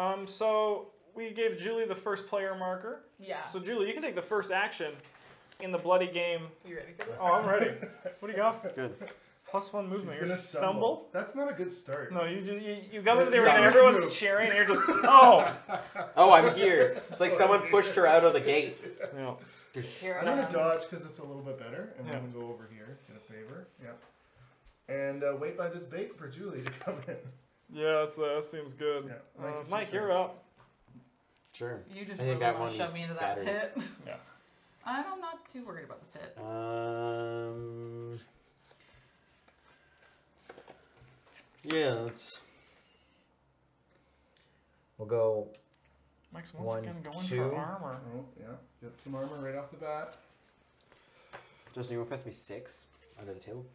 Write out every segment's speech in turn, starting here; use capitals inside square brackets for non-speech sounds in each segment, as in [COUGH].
Um, so we gave Julie the first player marker. Yeah. So Julie, you can take the first action in the bloody game. you ready for this? Oh, I'm ready. What do you got? Good. Plus one movement. She's You're gonna stumble. That's not a good start. No, you just you, you go in there and everyone's move. cheering, and you're just [LAUGHS] oh. Oh, I'm here. It's like someone pushed her out of the gate. Yeah. Here I'm I gonna dodge because it's a little bit better, and Yeah. I'm gonna go over here, get a favor. Yep. And uh, wait by this bait for Julie to come in. Yeah, that's, uh, that seems good. Yeah, Uh, Mike, it's Mike, your you're up. Sure. You just I really think I want want to shove me into that batteries. pit. [LAUGHS] Yeah. I'm not too worried about the pit. Um. Yeah, let's. We'll go. Mike's once One, again going two. for armor. Oh yeah, get some armor right off the bat. Justin, you want to pass me six under the table?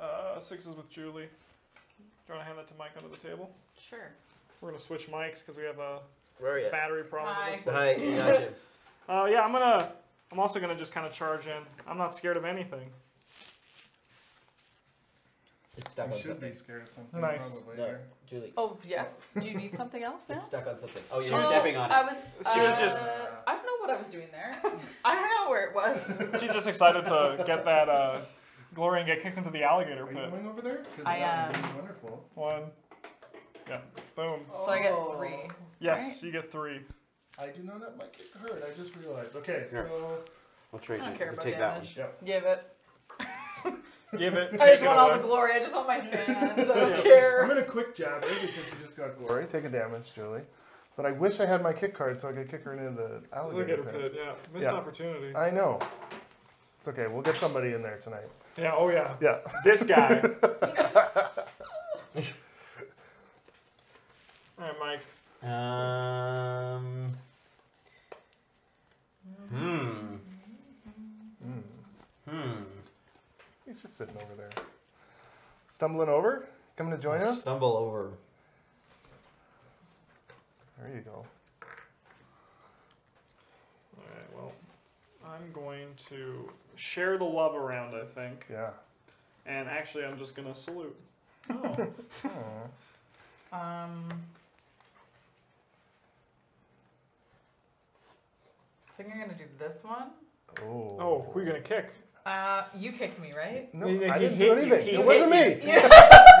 Uh, sixes with Julie. Do you want to hand that to Mike under the table? Sure. We're gonna switch mics because we have a Where are you? battery problem. it Hi. looks like. Hi, gotcha. [LAUGHS] Uh, yeah, I'm gonna. I'm also gonna just kind of charge in. I'm not scared of anything. It's stuck You on should something. be scared of something. Nice. Probably, No, here. Julie. Oh yes. Do you need [LAUGHS] something else now? It's stuck on something. Oh, you're Oh, stepping on it. I was. [LAUGHS] She was uh, just- I don't know what I was doing there. I don't know where it was. She's just excited to get that uh, glory and get kicked into the alligator Are you going over there? 'Cause I that would am. be um, Wonderful. One. Yeah. Boom. So I get Oh. three. Yes, Right. you get three. I do not have my kick hurt. I just realized. Okay, Here. so We'll trade I don't you. care We'll about take damage. Yep. Give it. Give it. [LAUGHS] I Take just it want all away. the glory. I just want my fans. I [LAUGHS] don't Yeah. I'm care. gonna quick jab her because she just got glory. Take a damage, Julie. But I wish I had my kick card so I could kick her into the alligator Alligator pit. pit. Yeah. Missed Yeah. opportunity. I know. It's okay. We'll get somebody in there tonight. Yeah. Oh yeah. Yeah. This guy. [LAUGHS] All right, Mike. Um. Hmm. Mm. Hmm. He's just sitting over there. Stumbling over? Coming to join us? Stumble over. There you go. All right. Well, I'm going to share the love around. I think. Yeah. And actually, I'm just gonna salute. Oh. [LAUGHS] Um. I think I'm gonna do this one. Oh. Oh, who are you gonna kick? Uh, you kicked me, right? No, He- I didn't hit do you. anything. He it wasn't me. [LAUGHS]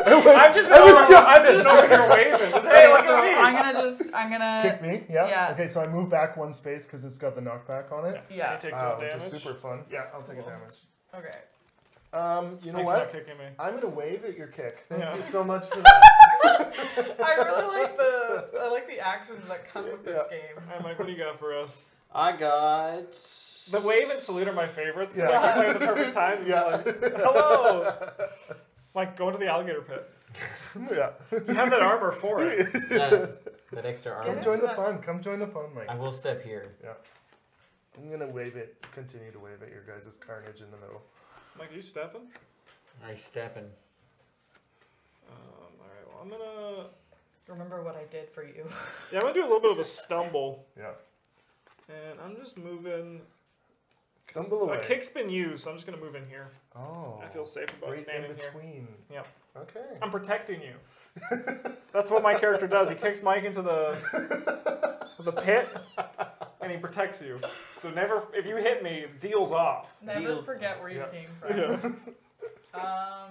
It was, [LAUGHS] I'm just I was over, just I'm sitting just over [LAUGHS] here waving. Just, hey, Okay, look so at me. I'm gonna just, I'm gonna. Kick me? Yeah? Yeah. Okay, so I move back one space because it's got the knockback on it. Yeah. He takes Uh, one which damage. is super fun. Yeah, I'll take Cool. a damage. Okay. Um, you know Thanks for what? kicking me. I'm gonna wave at your kick. Thank Yeah. you so much for that. I really like the, I like the actions that come with this Yeah. game. All right, Mike, what do you got for us? I got. The wave and salute are my favorites. Yeah. Like, you play at the perfect times. and Yeah. Like, Hello. Mike, go into the alligator pit. yeah. You have that armor for it. [LAUGHS] That, that extra Get armor. Come join the fun. Come join the fun, Mike. I will step here. Yeah. I'm gonna wave it. Continue to wave at your guys' carnage in the middle. Mike, are you stepping? I step in. Um, all right. Well, I'm gonna. Remember what I did for you. Yeah, I'm gonna do a little bit of a stumble, Yeah. and I'm just moving. Stumble away. A kick's been used, so I'm just gonna move in here. Oh. I feel safe about right standing in here. between. Yep. Okay. I'm protecting you. [LAUGHS] That's what my character does. He kicks Mike into the the pit, and he protects you. So never, if you hit me, deals off. Never Deals. forget where you Yeah. came [LAUGHS] from. Yeah. Um,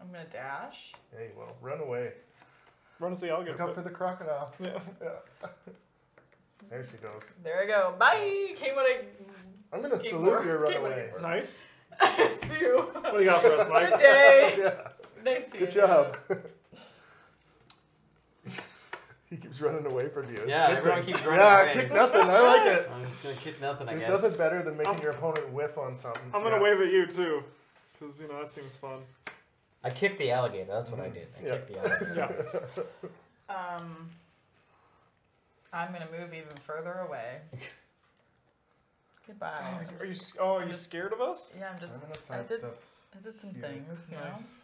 I'm gonna dash. Hey, well, run away. Run into the alligator Look out pit. for the crocodile. Yeah. [LAUGHS] Yeah. There she goes. There I go. Bye. Came what I. I'm gonna Came salute for- your came what I runaway. came for. Nice. [LAUGHS] Sue. What do you got for us, Mike? Good day. [LAUGHS] yeah. Nice to Good seeing job. [LAUGHS] he keeps running away from you. It's Yeah, everyone thing. keeps running Yeah, away. kick nothing. I like it. I'm just gonna kick nothing, I There's guess. nothing better than making your opponent whiff on something. I'm gonna Yeah. wave at you too, because you know that seems fun. I kicked the alligator. That's what I did. I Yeah. kicked the alligator. Yeah. Um, I'm gonna move even further away. Goodbye. Are you? Oh, are you scared of us? Yeah, I'm just. I'm gonna I did. sidestep. I did some Yeah. things. You Nice.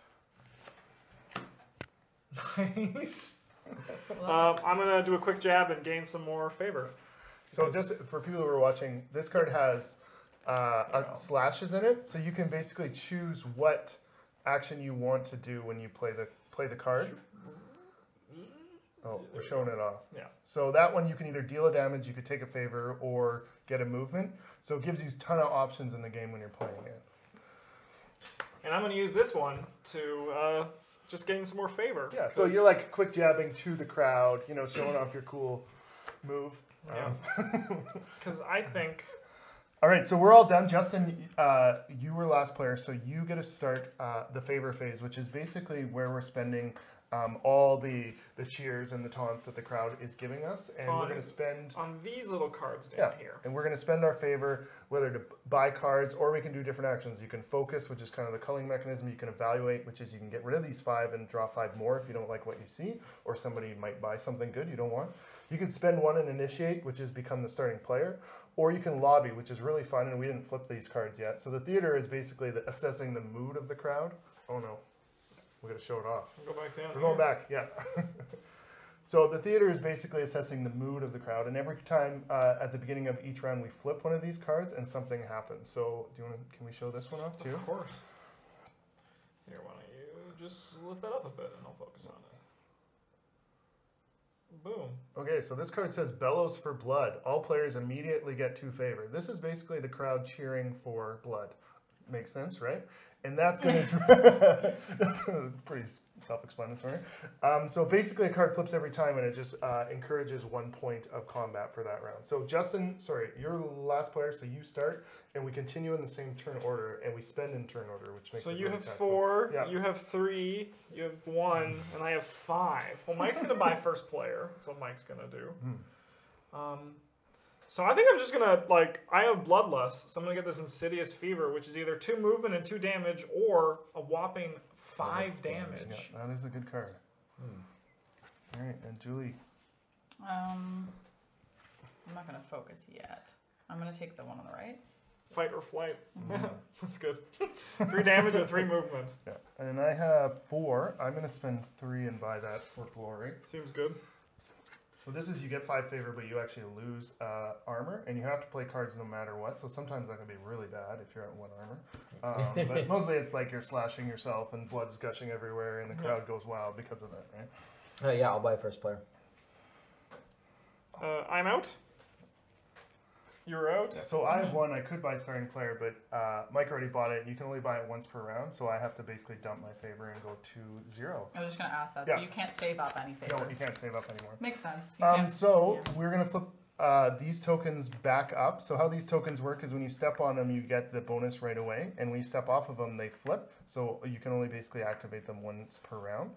Nice. know. [LAUGHS] Well, Um, I'm gonna do a quick jab and gain some more favor. So just for people who are watching, this card has uh, a slashes in it, so you can basically choose what action you want to do when you play the play the card. Oh, we're showing it off. Yeah. So that one you can either deal a damage, you could take a favor, or get a movement. So it gives you a ton of options in the game when you're playing it. And I'm going to use this one to uh, just gain some more favor. Yeah. So you're like quick jabbing to the crowd, you know, showing off your cool move. Yeah. Um, [LAUGHS] Because I think. All right, so we're all done. Justin, uh, you were last player, so you get to start uh, the favor phase, which is basically where we're spending um, all the the cheers and the taunts that the crowd is giving us, and we're going to spend On these little cards down yeah, here. and we're going to spend our favor whether to buy cards or we can do different actions. You can focus, which is kind of the culling mechanism. You can evaluate, which is you can get rid of these five and draw five more if you don't like what you see, or somebody might buy something good you don't want. You can spend one and initiate, which is become the starting player, or you can lobby, which is really fun. And we didn't flip these cards yet. So the theater is basically the, assessing the mood of the crowd. Oh no, we're gonna show it off. Go back down. We're here. going back, yeah. [LAUGHS] so the theater is basically assessing the mood of the crowd, and every time uh, at the beginning of each round we flip one of these cards and something happens. So do you want? to? Can we show this one off too? Of course. Here, why don't you just lift that up a bit and I'll focus on it. Boom. Okay, so this card says bellows for blood. All players immediately get two favor. This is basically the crowd cheering for blood. Makes sense, right? And that's going [LAUGHS] to. [LAUGHS] that's pretty self-explanatory. Um, so basically, a card flips every time, and it just uh, encourages one point of combat for that round. So Justin, sorry, you're the last player, so you start, and we continue in the same turn order, and we spend in turn order, which makes So it you really have tactful. four, Yeah. you have three, you have one, and I have five. Well, Mike's gonna buy first player. That's what Mike's gonna do. Hmm. Um, so I think I'm just gonna like I have bloodlust, so I'm gonna get this insidious fever, which is either two movement and two damage, or a whopping five Yeah, damage. that is a good card. All right, and Julie. Um, I'm not gonna focus yet. I'm gonna take the one on the right. Fight or flight. Mm-hmm. [LAUGHS] That's good. [LAUGHS] three damage and three movement. Yeah, and I have four. I'm gonna spend three and buy that for glory. Seems good. So this is you get five favor, but you actually lose uh, armor, and you have to play cards no matter what. So sometimes that can be really bad if you're at one armor. Um, [LAUGHS] but mostly it's like you're slashing yourself and blood's gushing everywhere, and the crowd goes wild because of that, right? Uh, yeah, I'll buy first player. Uh, I'm out. You're out. So I have one. I could buy starting player, but uh, Mike already bought it. You can only buy it once per round, so I have to basically dump my favor and go to zero. I was just gonna ask that. Yeah. So you can't save up any favor. No, you can't save up anymore. Makes sense. You Um, so yeah. we're gonna flip uh, these tokens back up. So how these tokens work is when you step on them, you get the bonus right away, and when you step off of them, they flip. So you can only basically activate them once per round,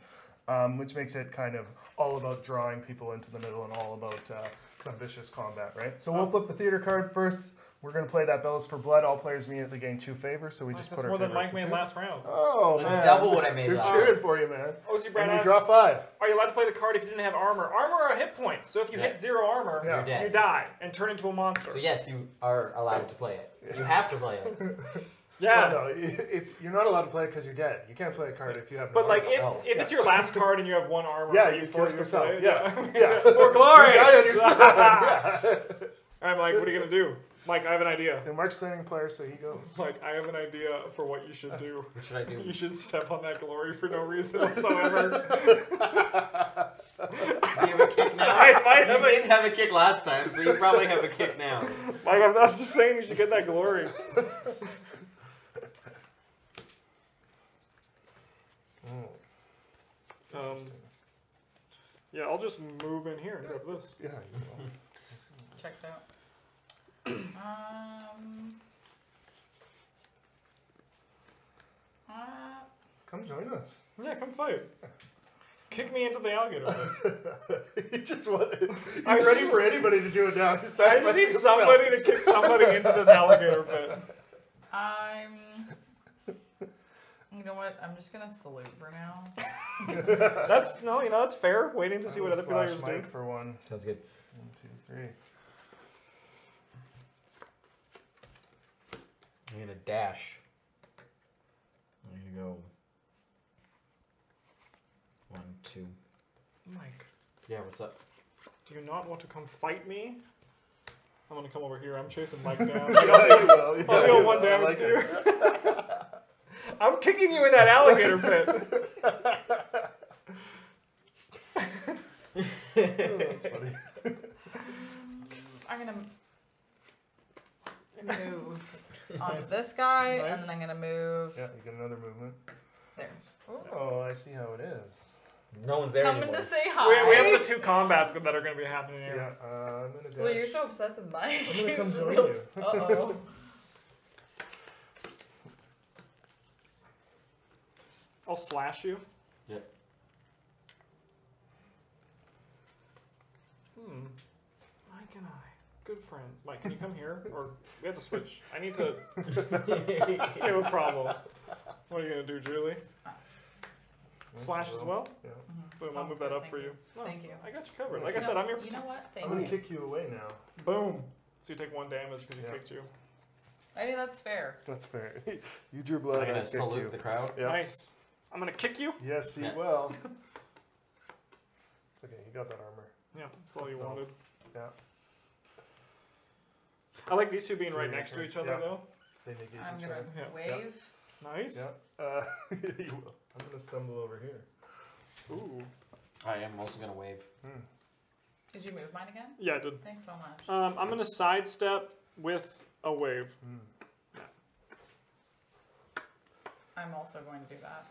um, which makes it kind of all about drawing people into the middle and all about uh, some vicious combat, right? So we'll oh. flip the theater card first. We're gonna play that Bellows for Blood. All players immediately gain two favors, so we Nice, just That's put our more than favor Mike to made two. last round. Oh That's man, double what I made They're last cheering for you, man. Oh, Ozzy And Brad we asks, draw five. Are you allowed to play the card if you didn't have armor? Armor are hit points. So if you Yeah. hit zero armor, Yeah. You're dead. you die and turn into a monster. So yes, you are allowed to play it. You have to play it. [LAUGHS] yeah. No, no, if you're not allowed to play it because you're dead. You can't play a card if you have. no But like armor. if, Oh, if it's your last card and you have one armor, Yeah, you you kill forced yourself. play it? Yeah. [LAUGHS] Yeah. For glory. You die on your side. [LAUGHS] yeah. All right, Mike. What are you gonna do? Mike, I have an idea. And Mark's standing player, so he goes. Mike, I have an idea for what you should uh, do. What should I do? You should step on that glory for no reason whatsoever. [LAUGHS] You have a kick now? I might you have a- didn't have a kick last time, so you probably have a kick now. Mike, I'm not just saying you should get that glory. Um, yeah, I'll just move in here and grab this. Yeah. you know. Checks out. um. Uh, Come join us. Yeah, come fight. Kick me into the alligator pit. [LAUGHS] he just want, he's I ready just- for anybody to do it now. He's I just need himself. somebody to kick somebody into this alligator pit. I'm. You know what? I'm just gonna salute for now. [LAUGHS] That's no, you know that's fair. Waiting to see I'm what gonna other players slash do. Mike for one, Sounds good. one, two, three. I'm gonna dash. I'm gonna go. One, two. Mike, Yeah, what's up? do you not want to come fight me? I'm gonna come over here. I'm chasing Mike [LAUGHS] down. I'll you will. Yeah, I'll you deal one damage like to you. I'm kicking you in that alligator pit. Oh, that's funny. I'm gonna move onto this guy, and then I'm gonna move. Yeah, you get another movement. There's. Oh, I see how it is. No one's there Coming anymore. to say hi. We, we have the two combats that are going to be happening Yeah, here. uh, I'm gonna dash. Well, you're so obsessed with Mike. I'm gonna [LAUGHS] come join real- you. Uh-oh. I'll slash you. Yep. Hmm. Mike and I, good friends. Mike, can you come here? Or we have to switch. I need to. I [LAUGHS] have a problem. What are you gonna do, Julie? Nice Slash as well? Yeah. Boom, I'll Oh, move that good, up thank for you. you. No, Thank you. I got you covered. Like I You said, I'm your. You know what? Thank I'm gonna you. kick you away now. Boom. So you take one damage because he Yeah. kicked you. I think that's fair. That's fair. [LAUGHS] you drew blood. I'm blood. I gonna kicked salute you. the crowd. Yeah. Nice. I'm gonna kick you. Yes, he Yeah. will. [LAUGHS] it's okay. He got that armor. Yeah, that's all you That's wanted. Yeah. I like these two being right next to each other Yeah. though. They negate I'm each gonna other. Yeah. wave. Nice. Yeah. Uh, [LAUGHS] you will. I'm gonna stumble over here. Ooh. I am also gonna wave. Hmm. Did you move mine again? Yeah, I did. Thanks so much. Um, I'm gonna sidestep with a wave. Hmm. I'm also going to do that.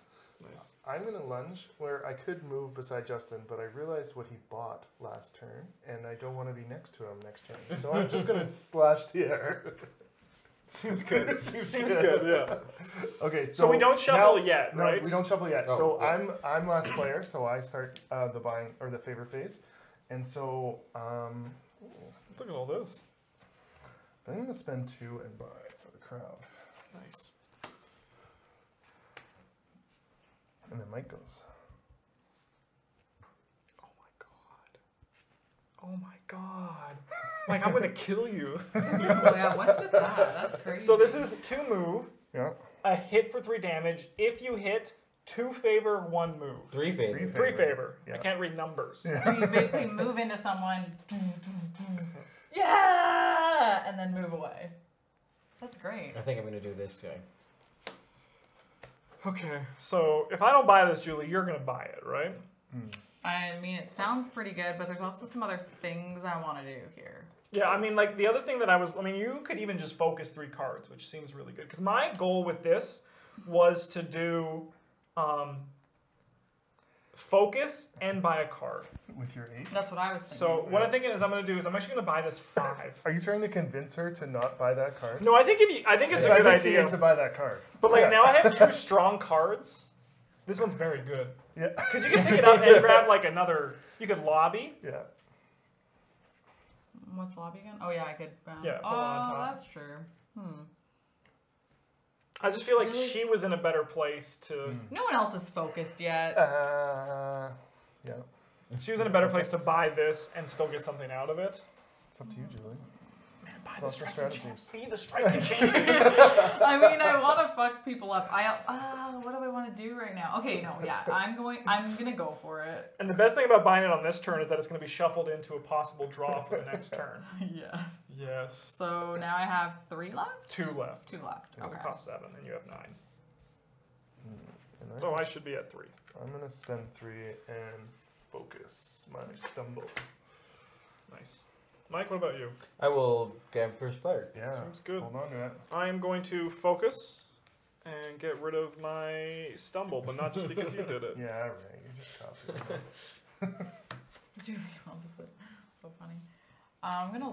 Nice. I'm gonna lunge where I could move beside Justin, but I realized what he bought last turn, and I don't want to be next to him next turn. So I'm just gonna [LAUGHS] slash the air. [LAUGHS] Seems good. [LAUGHS] Seems Seems good. Yeah. Okay, So, so, we don't shuffle now- yet, No, right? we don't shuffle yet. Oh, so yeah. I'm I'm last player, so I start uh, the buying or the favor phase, and so um, Look at all this. I'm gonna spend two and buy for the crowd, Nice. And then Mike goes. Oh my god. Oh my god. Like I'm gonna [LAUGHS] kill you. oh yeah, what's with that? That's [LAUGHS] crazy. So this is two move, Yeah. a hit for three damage. If you hit, two favor, one move. Three favors. Three Three Favor. favor. I can't read numbers. So you basically move into someone, [LAUGHS] yeah, and then move away. That's great. I think I'm gonna do this guy. Okay, so if I don't buy this, Julie, you're gonna buy it, right? I mean, it sounds pretty good, but there's also some other things I want to do here. Yeah, I mean, like the other thing that I was, I mean, you could even just focus three cards, which seems really good. Because my goal with this was to do um, focus and buy a card. With your eight. That's what I was thinking. So what I'm thinking is I'm going to do is I'm actually going to buy this five. Are you trying to convince her to not buy that card? No, I think if you, I think it's So a I good think she idea. needs to buy that card. But like Yeah. now I have two [LAUGHS] strong cards. This one's very good Yeah. because you can pick it up and grab like another. You could lobby. Yeah. What's lobby again? Oh yeah, I could. Um, Yeah, put oh, it on top. that's true. Hmm. I just feel like Really? she was in a better place to. No one else is focused yet. Uh, yeah. She was in a better place to buy this and still get something out of it. It's up to you, Julie. Man, Buy Lots of strategies. Be the striking champion. [LAUGHS] [LAUGHS] I mean, I want to fuck people up. I uh, what do I want to do right now? Okay, no, yeah, I'm going. I'm gonna go for it. And the best thing about buying it on this turn is that it's going to be shuffled into a possible draw for the next turn. [LAUGHS] yes. Yes. So now I have three left. Two left. Two left. Because Okay. it costs seven and you have nine. Hmm, and I, Oh, I should be at three. I'm gonna spend three and focus my stumble. Nice. Mike, what about you? I will grab first player. Yeah. Seems good. Hold on to it. I am going to focus and get rid of my stumble, but not just because you did it. [LAUGHS] Yeah, right. You just copied it. [LAUGHS] [LAUGHS] Do the opposite. So funny. Uh, I'm gonna.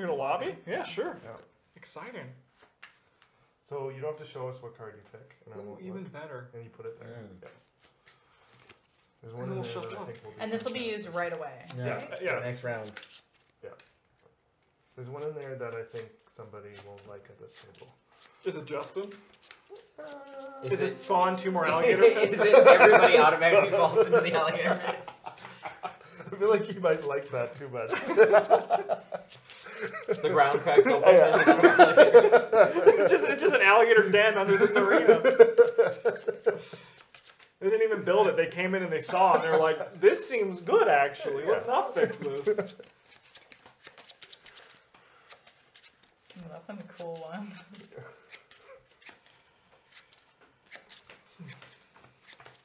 You're going to lobby? Yeah, sure. Yeah. Exciting. So you don't have to show us what card you pick, and I Ooh, won't even look, better. and you put it there. Mm. There's one And in we'll there shuffle. I think will be And this will be used right away. Yeah. Uh, yeah. Next round. Yeah. There's one in there that I think somebody won't like at this table. Is it Justin? Is, Is, it, it spawn two more [LAUGHS] alligator pits? is it everybody automatically [LAUGHS] falls into the alligator pit? I feel like you might like that too much. [LAUGHS] The ground cracks open. there's it's just it's just an alligator den under this arena. They didn't even build it. They came in and they saw, and they're like, "This seems good, actually. Let's not fix this." That's a cool one.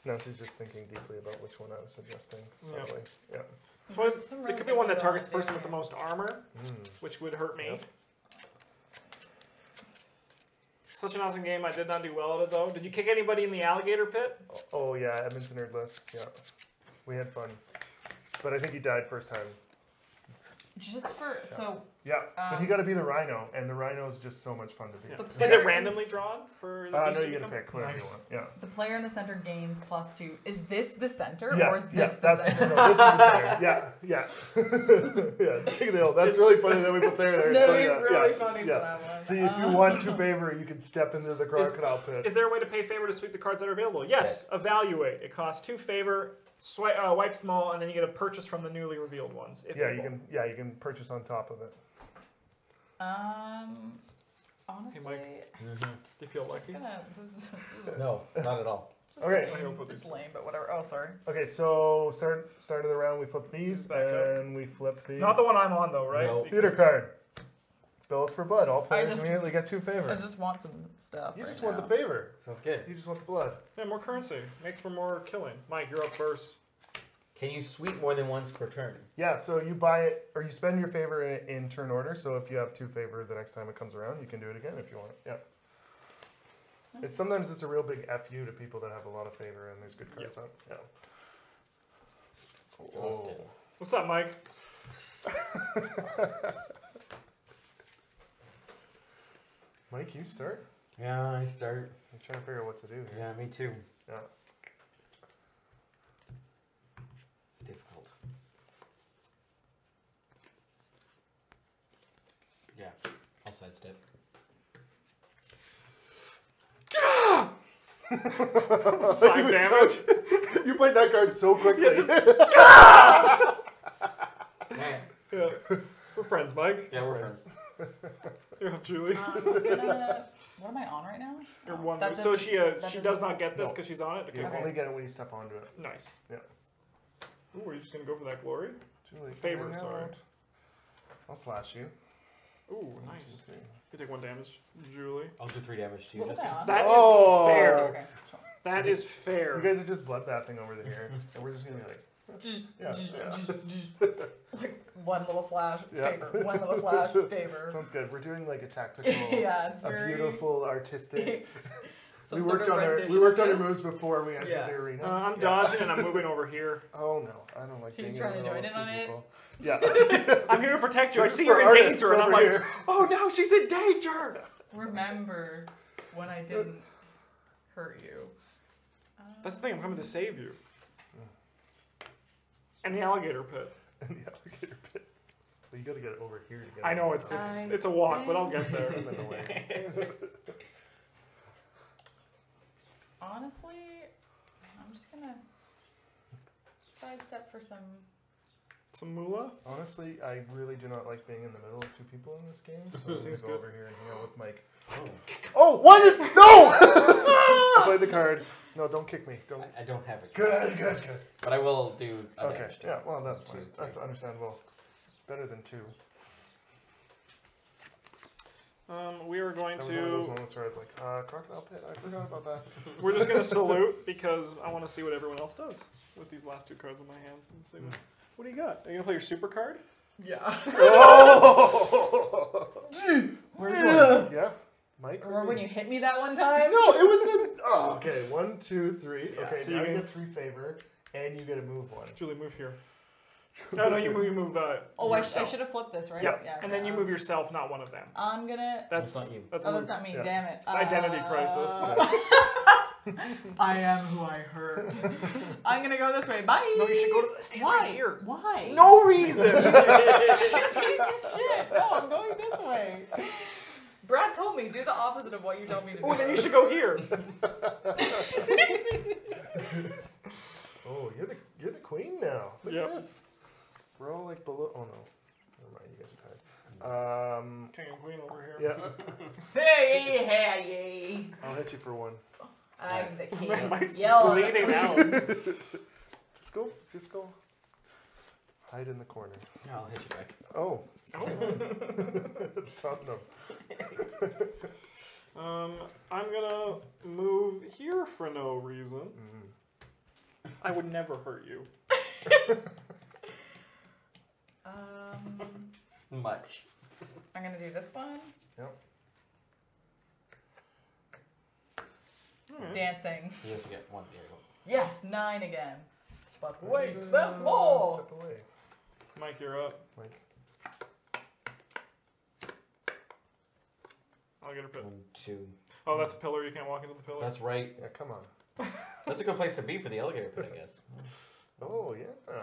Now she's just thinking deeply about which one I was suggesting. Yeah. Subtly. Yeah. So it, Some it could be one that targets the person with the most armor, Mm. which would hurt me. Yep. Such an awesome game. I did not do well at it though. Did you kick anybody in the alligator pit? Oh yeah, Edmonton nerd list. Yeah, we had fun, but I think he died first time. Just for so Yeah, but he Um, got to be the rhino, and the rhino is just so much fun to be. Yeah. The Is player it in- randomly drawn for the Uh, no, you get to pick whatever Nice. you want. Yeah. the player in the center gains plus two. Is this the center Yeah, or is yeah, this the that's [LAUGHS] center? no, this is the center. Yeah, yeah, [LAUGHS] yeah. Take the old. That's really funny that we put there. [LAUGHS] there. That'd so, yeah, really yeah, funny yeah. for that one. See, if you Uh, want to favor, you can step into the crocodile pit. Is there a way to pay favor to sweep the cards that are available? Yes. Evaluate. It costs two favor. Swipe, uh, wipes them all, and then you get a purchase from the newly revealed ones. If yeah, you able. can. Yeah, you can purchase on top of it. Um, honestly, Mike. Mhm. Do you feel lucky? gonna. This is, No, not at all. just Okay. lame. It's lame, but whatever. Oh, sorry. Okay, so start start of the round. We flip these, Back up. and we flip the Not the one I'm on though, right? No. theater Because- card. Bellows for blood. All players just- immediately get two favors. I just want some stuff. You right just want now. the favor. Sounds good. You just want the blood. Yeah, more currency makes for more killing. Mike, you're up first. Can you sweep more than once per turn? Yeah, so you buy it or you spend your favor in, in turn order. So if you have two favor the next time it comes around, you can do it again if you want. Yeah. Hmm. It's sometimes it's a real big fu to people that have a lot of favor and there's good cards out. Yeah. Roasted. Oh. What's up, Mike? [LAUGHS] [LAUGHS] Mike, you start. Yeah, I start. I'm trying to figure out what to do here. Yeah, me too. Yeah. It's difficult. Yeah, I'll sidestep. [LAUGHS] Five damage. [LAUGHS] you played that card so quickly. Yeah, Man. [LAUGHS] Yeah. We're friends, Mike. Yeah, we're friends. You're [LAUGHS] up, Julie. Um, I'm gonna, what am I on right now? You're Oh, one. that So doesn't- she uh, that she doesn't- does not get this No. because she's on it. Okay. you Okay. only get it when you step onto it. Nice. Yeah. Ooh, are you just gonna go for that glory? Julie, Favor, come sorry. out. I'll slash you. Ooh, One, two, nice. three. You take one damage, Julie. I'll do three damage to you. What was Just I on? That is Oh. fair. Okay. That is fair. You guys are just bloodbathing over here, [LAUGHS] and we're just gonna be like, yeah, yeah. [LAUGHS] Like one little slash, Yeah. favor. One little slash, [LAUGHS] favor. Sounds good. We're doing like a tactical, [LAUGHS] yeah, it's a very. beautiful artistic. some we sort worked of on our we worked on our moves before we entered Yeah. the arena. Uh, I'm Yeah. dodging and I'm moving over here. Oh no, I don't like She's being trying in to the join middle of in two on it. people. Yeah. I'm here to protect you. This I see for you're in danger, and I'm like, here. oh no, she's in danger. Remember when I didn't hurt you. That's the thing. I'm coming to save you. And the alligator pit. [LAUGHS] in the alligator pit. Well, you got to get it over here to get. I know it's it's I it's a walk, but I'll get there. I'm in the way. honestly, I'm just gonna sidestep for some. Some moolah. Honestly, I really do not like being in the middle of two people in this game. So [LAUGHS] I'm gonna Seems go good. over here and hang out with Mike. Oh, Oh, what? did- [LAUGHS] No! [LAUGHS] Play the card. No, don't kick me. Don't. I, I don't have it. Good, good, good. But I will do a Okay. damage Yeah. Well, that's Two, fine. three. That's understandable. It's it's better than two. Um, we are going That was one of those to. moments where I was like, uh, crocodile pit. I forgot about that. We're just gonna salute because I want to see what everyone else does with these last two cards in my hands. Let me see what, what do you got? Are you gonna play your super card? Yeah. oh! Where are you? Yeah, Mike. where Or when you? you hit me that one time. No, it was in. Oh, okay. One, two, three. Yeah, okay, so now you you get three favor, and you get to move one. Julie, move here. No, no, you move. You move. Uh, Oh, I, sh- I should have flipped this, right? Yep. Yeah. and then you move yourself, not one of them. I'm gonna. That's That's not you. That's Oh, that's not me. Yeah. Damn it. Identity crisis. [LAUGHS] [LAUGHS] I am who I hurt. [LAUGHS] I'm gonna go this way. Bye. No, you should go to the stand Why? right here. Why? No reason. [LAUGHS] Piece of shit. No, I'm going this way. Brad told me do the opposite of what you told me to do. oh, then you should go here. Oh, you're the you're the queen now. Look Yep. at this. We're all like below. Oh no, never mind. You guys are tied. Um, King and queen over here. yeah, hey, Hey, hey, I'll hit you for one. I'm the [LAUGHS] king. Man, Mike's Yell. bleeding out. [LAUGHS] Just go, just go. Hide in the corner. Yeah, I'll hit you back. Oh, Oh. [LAUGHS] Tottenham. Um, I'm gonna move here for no reason. Mm. I would never hurt you. Um, Much. I'm gonna do this one. Yep. Alright. Dancing. He has to get one. There. Yes, nine again. But wait, And, there's more. Step away. Mike, you're up. Like, I'll get a pit. One, two. Oh, that's a pillar. You can't walk into the pillar. That's right. yeah, come on. That's a good place to be for the alligator pit, I guess. [LAUGHS] Oh yeah.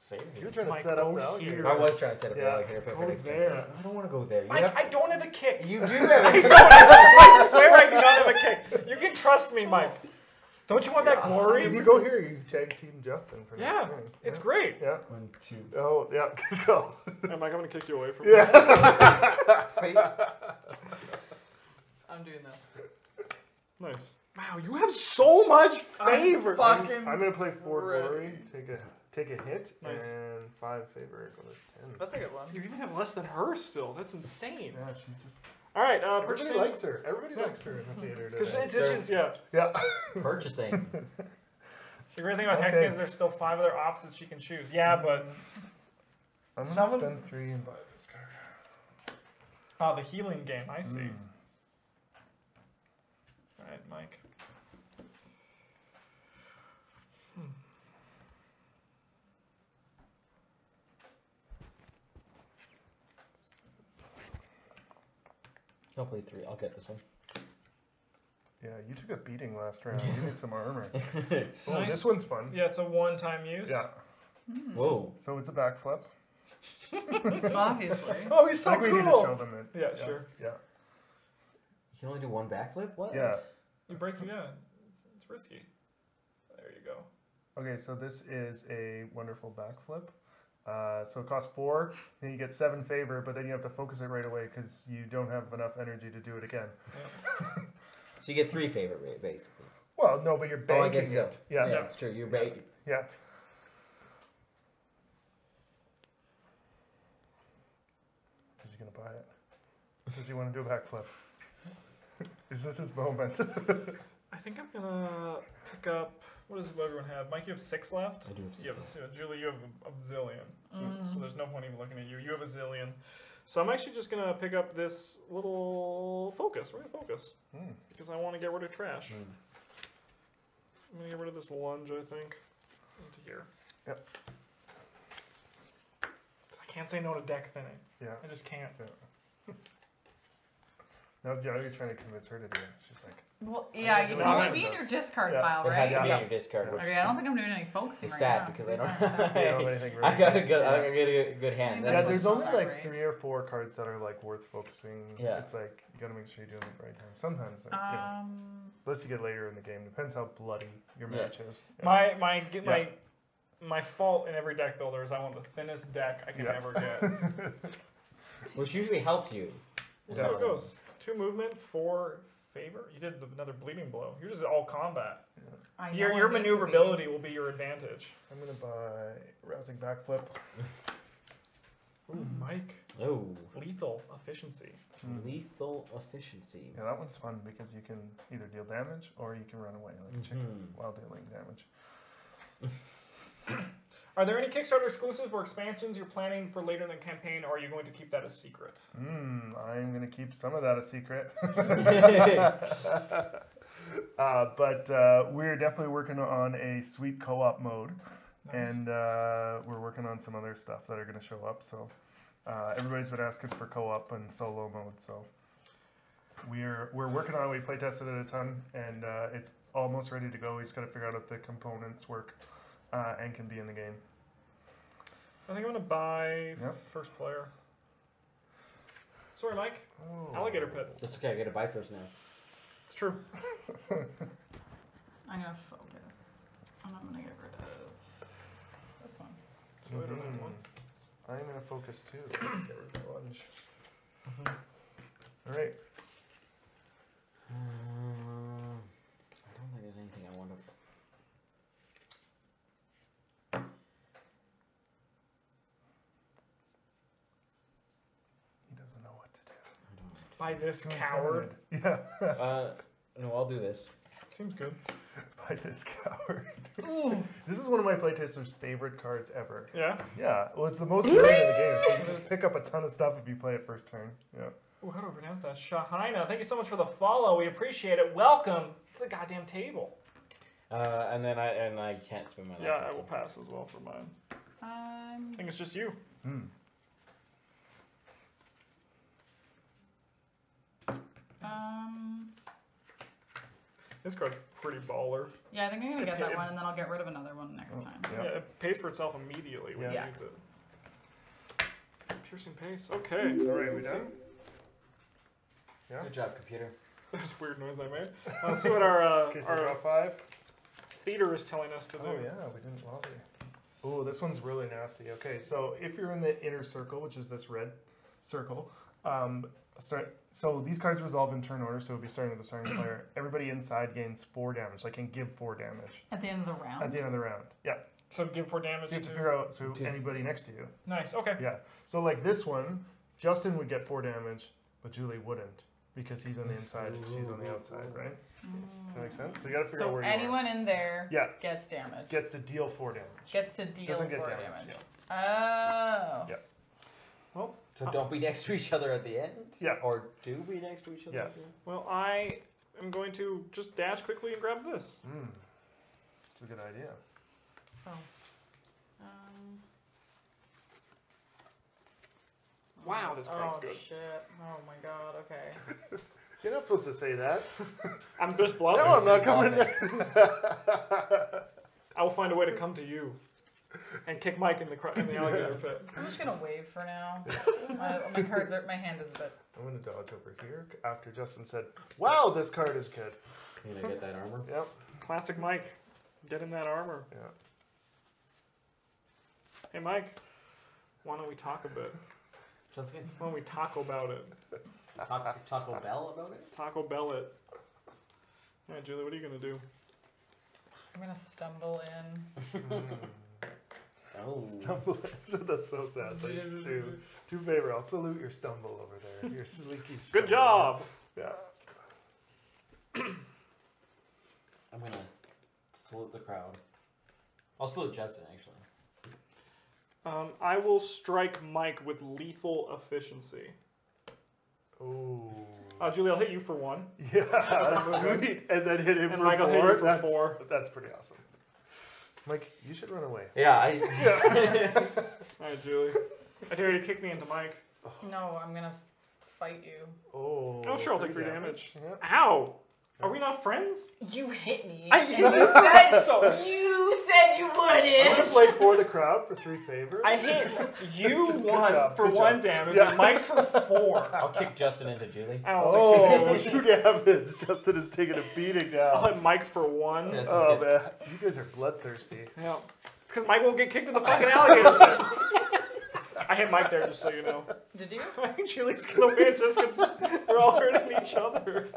Saves You're you. trying to Mike, set up go the alligator. here. I was trying to set up the Yeah, alligator pit for go next game. I don't want to go there. You Mike, have- I don't have a kick. You do [LAUGHS] have a kick. I, I swear I do not have a kick. You can trust me, Mike. Don't you want that glory? If you go here, you tag Team Justin for Yeah, next game. it's yeah. great. Yeah. One, two. Oh, yeah. [LAUGHS] Good go. Hey, Mike, I'm gonna kick you away from Yeah. [LAUGHS] I'm doing this. Nice. Wow, you have so much favor. Fucking. I'm gonna play four Ready. glory, take a take a hit, Nice. and five favor. Go to ten. That's a good one. You even have less than her still. That's insane. Yeah, she's just. All right, uh, Everybody purchasing. likes her. Everybody Yeah. likes her in the [LAUGHS] theater. Because today. it's, it's just yeah. Yeah. [LAUGHS] Purchasing. [LAUGHS] The great thing about Okay. Hexing is there's still five other options she can choose. Yeah, but I'm gonna Someone's- spend three and buy this card. ah, the healing game. I see. Mm. All right, Mike. I'll play three. I'll get this one. Yeah, you took a beating last round. You need some armor. [LAUGHS] Oh, Nice. this one's fun. Yeah, it's a one-time use. Yeah. Hmm. Whoa. So it's a backflip. [LAUGHS] Obviously. [LAUGHS] Oh, he's so I think we cool. need to show them it. Yeah, sure. Yeah. You can only do one backflip? What? Yeah. You break, yeah. It's, it's risky. There you go. Okay, so this is a wonderful backflip. Uh, so it costs four, then you get seven favor, but then you have to focus it right away because you don't have enough energy to do it again. [LAUGHS] So you get three favor, rate, basically. Well, no, but you're Oh, I banking guess so. it. Yeah, yeah, yeah. it's true. You're right. Is he gonna buy it? Does he want to do a backflip? [LAUGHS] is this his moment? [LAUGHS] I think I'm gonna pick up. What does everyone have? Mike, you have six left. I do have So you have a, six Julie, you have a, a zillion. Mm. So there's no point even looking at you. You have a zillion. So I'm actually just gonna pick up this little focus. We're gonna focus Hmm. because I want to get rid of trash. Mm. I'm gonna get rid of this lunge. I think into here. Yep. 'Cause I can't say no to deck thinning. yeah. I just can't. [LAUGHS] Now, yeah, you're trying to convince her to do it. She's like, Well, yeah, you No, can no, just be in your discard Yeah. pile, It has right? to be in your discard. Which Okay, I don't think I'm doing any focusing is right sad now. because I don't. don't. don't have anything really I got a good. good. I get a good hand. That's yeah, what- there's only that like great. three or four cards that are like worth focusing. Yeah. It's like you gotta make sure you do them at the right time. Sometimes, like, you know, Um, unless you get later in the game, depends how bloody your Yeah. match is. Yeah. My my get Yeah. my my fault in every deck builder is I want the thinnest deck I can Yeah. ever get. [LAUGHS] Which usually helps you. We'll see how it goes. Two movement, four favor. You did the, another bleeding blow. You're just all combat. I Your know your I need to be. maneuverability will be your advantage. I'm gonna buy rousing backflip. Ooh, Mike. Oh, Lethal efficiency. Mm. lethal efficiency. Yeah, that one's fun because you can either deal damage or you can run away like a chicken Mhm. while dealing damage. [LAUGHS] Are there any Kickstarter exclusives or expansions you're planning for later in the campaign, or are you going to keep that a secret? Hmm, I'm gonna keep some of that a secret. [LAUGHS] [LAUGHS] uh, but uh, we're definitely working on a sweet co-op mode, Nice. and uh, we're working on some other stuff that are gonna show up. So uh, everybody's been asking for co-op and solo mode. So we're we're working on it. We play tested it a ton, and uh, it's almost ready to go. We just gotta figure out if the components work uh, and can be in the game. I think I'm gonna buy Yep. first player. Sorry, Mike. Oh. Alligator pit. That's okay. I get to buy first now. It's true. [LAUGHS] I'm gonna focus. And I'm gonna get rid of this one. So later in that one. I'm gonna focus too. [CLEARS THROAT] Get rid of the lunge. All right. Um, I don't think there's anything I want to. He doesn't know what to do. I this coward. Yeah. [LAUGHS] Uh, no, I'll do this. Seems good. Buy buy this coward. [LAUGHS] This is one of my playtesters' favorite cards ever. Yeah. Yeah, well, it's the most rare in the game. So you can just pick up a ton of stuff if you play it first turn. Yeah. Ooh, how do I pronounce that? Shahina. Thank you so much for the follow. We appreciate it. Welcome to the goddamn table. Uh, and then I and I can't spend my life. Yeah, on I will pass as well for mine. Um, I think it's just you. Hmm. Um, This card's pretty baller. yeah, I think I'm gonna get Okay. that one, and then I'll get rid of another one next Oh, time. Yeah. Yeah. it pays for itself immediately when Yeah. you use it. Piercing pace. Okay. All right, we done? Yeah. Good job, computer. [LAUGHS] That's a weird noise I made. Let's see what our uh, [LAUGHS] Okay, so draw our five. theater is telling us to do. Oh yeah, we didn't lobby. Oh, this one's really nasty. Okay, so if you're in the inner circle, which is this red circle, um, start. So these cards resolve in turn order, so it'll be starting with the starting player. [CLEARS THROAT] Everybody inside gains four damage. I can give four damage At the end of the round. at the end of the round. Yeah. So give four damage So you have to to. figure out to to- anybody next to you. Nice. Okay. Yeah. So like this one, Justin would get four damage, but Julie wouldn't because he's on the inside and she's on the outside, right? Does that make sense? So you got to figure out So where anyone in there. Yeah. gets damage. Gets to deal four damage. Gets to deal Doesn't get four damage, damage. Oh. Yeah. Well, So don't be next to each other at the end. Yeah. Or do be next to each other. Yeah. At the end? well, I am going to just dash quickly and grab this. Mm. It's a good idea. Oh. Um, Wow, this card's oh good. shit! Oh my god. Okay. [LAUGHS] You're not supposed to say that. [LAUGHS] I'm just bluffing. No, I'm not coming. [LAUGHS] I will find a way to come to you and kick Mike in the cr- in the alligator pit. I'm just gonna wave for now. [LAUGHS] my, my cards are. My hand is a bit. I'm gonna dodge over here after Justin said, "Wow, this card is good." You gonna get that armor? Yep. Classic Mike. Get in that armor. Yeah. Hey, Mike. Why don't we talk a bit? Sounds good. Why don't we talk about it? Taco, Taco Bell about it? Taco Bell it. Yeah, Julie, what are you gonna do? I'm gonna stumble in. [LAUGHS] Hmm. Oh. Stumble. so [LAUGHS] that's so sad. Like, [LAUGHS] two, two favor. I'll salute your stumble over there. Your sleeky. Good job. Yeah. I'm gonna salute the crowd. I'll salute Justin actually. Um, I will strike Mike with lethal efficiency. Ooh. Uh, Julie, I'll hit you for one. [LAUGHS] Yeah, that sweet. And then hit him And for Michael four. hit you for that's, four. That's pretty awesome. Mike, you should run away. Yeah, I. [LAUGHS] All right, Julie. I dare you to kick me into Mike. No, I'm gonna fight you. Oh. Oh, sure, I'll take three damage. Yeah. Ow! Are we not friends? You hit me. I- and you said So [LAUGHS] You said you I'm gonna wouldn't. play for the crowd for three favors. I hit [LAUGHS] you one job, for good one job. damage Yeah. and Mike for four. [LAUGHS] I'll kick Justin into Julie. I don't take oh, two Oh, damage. Justin is taking a beating now. I'll hit Mike for one. Yes. Oh man, you guys are bloodthirsty. Yeah. It's because Mike won't get kicked in the fucking alligator. I hit Mike there just so you know. Did you? I think Julie's gonna win just because we're all hurting each other.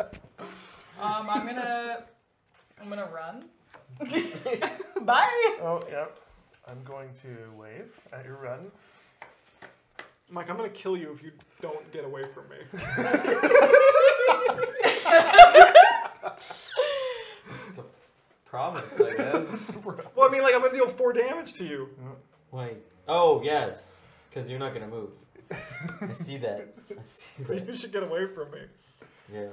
Um, I'm gonna. I'm gonna run. [LAUGHS] Bye. Oh yep. I'm going to wave at your run. Mike, I'm gonna kill you if you don't get away from me. Promise, I guess. [LAUGHS] Well, I mean, like I'm gonna deal four damage to you. Wait. Oh yes, because you're not gonna move. I see that. I see So [LAUGHS] you that. should get away from me. Yeah.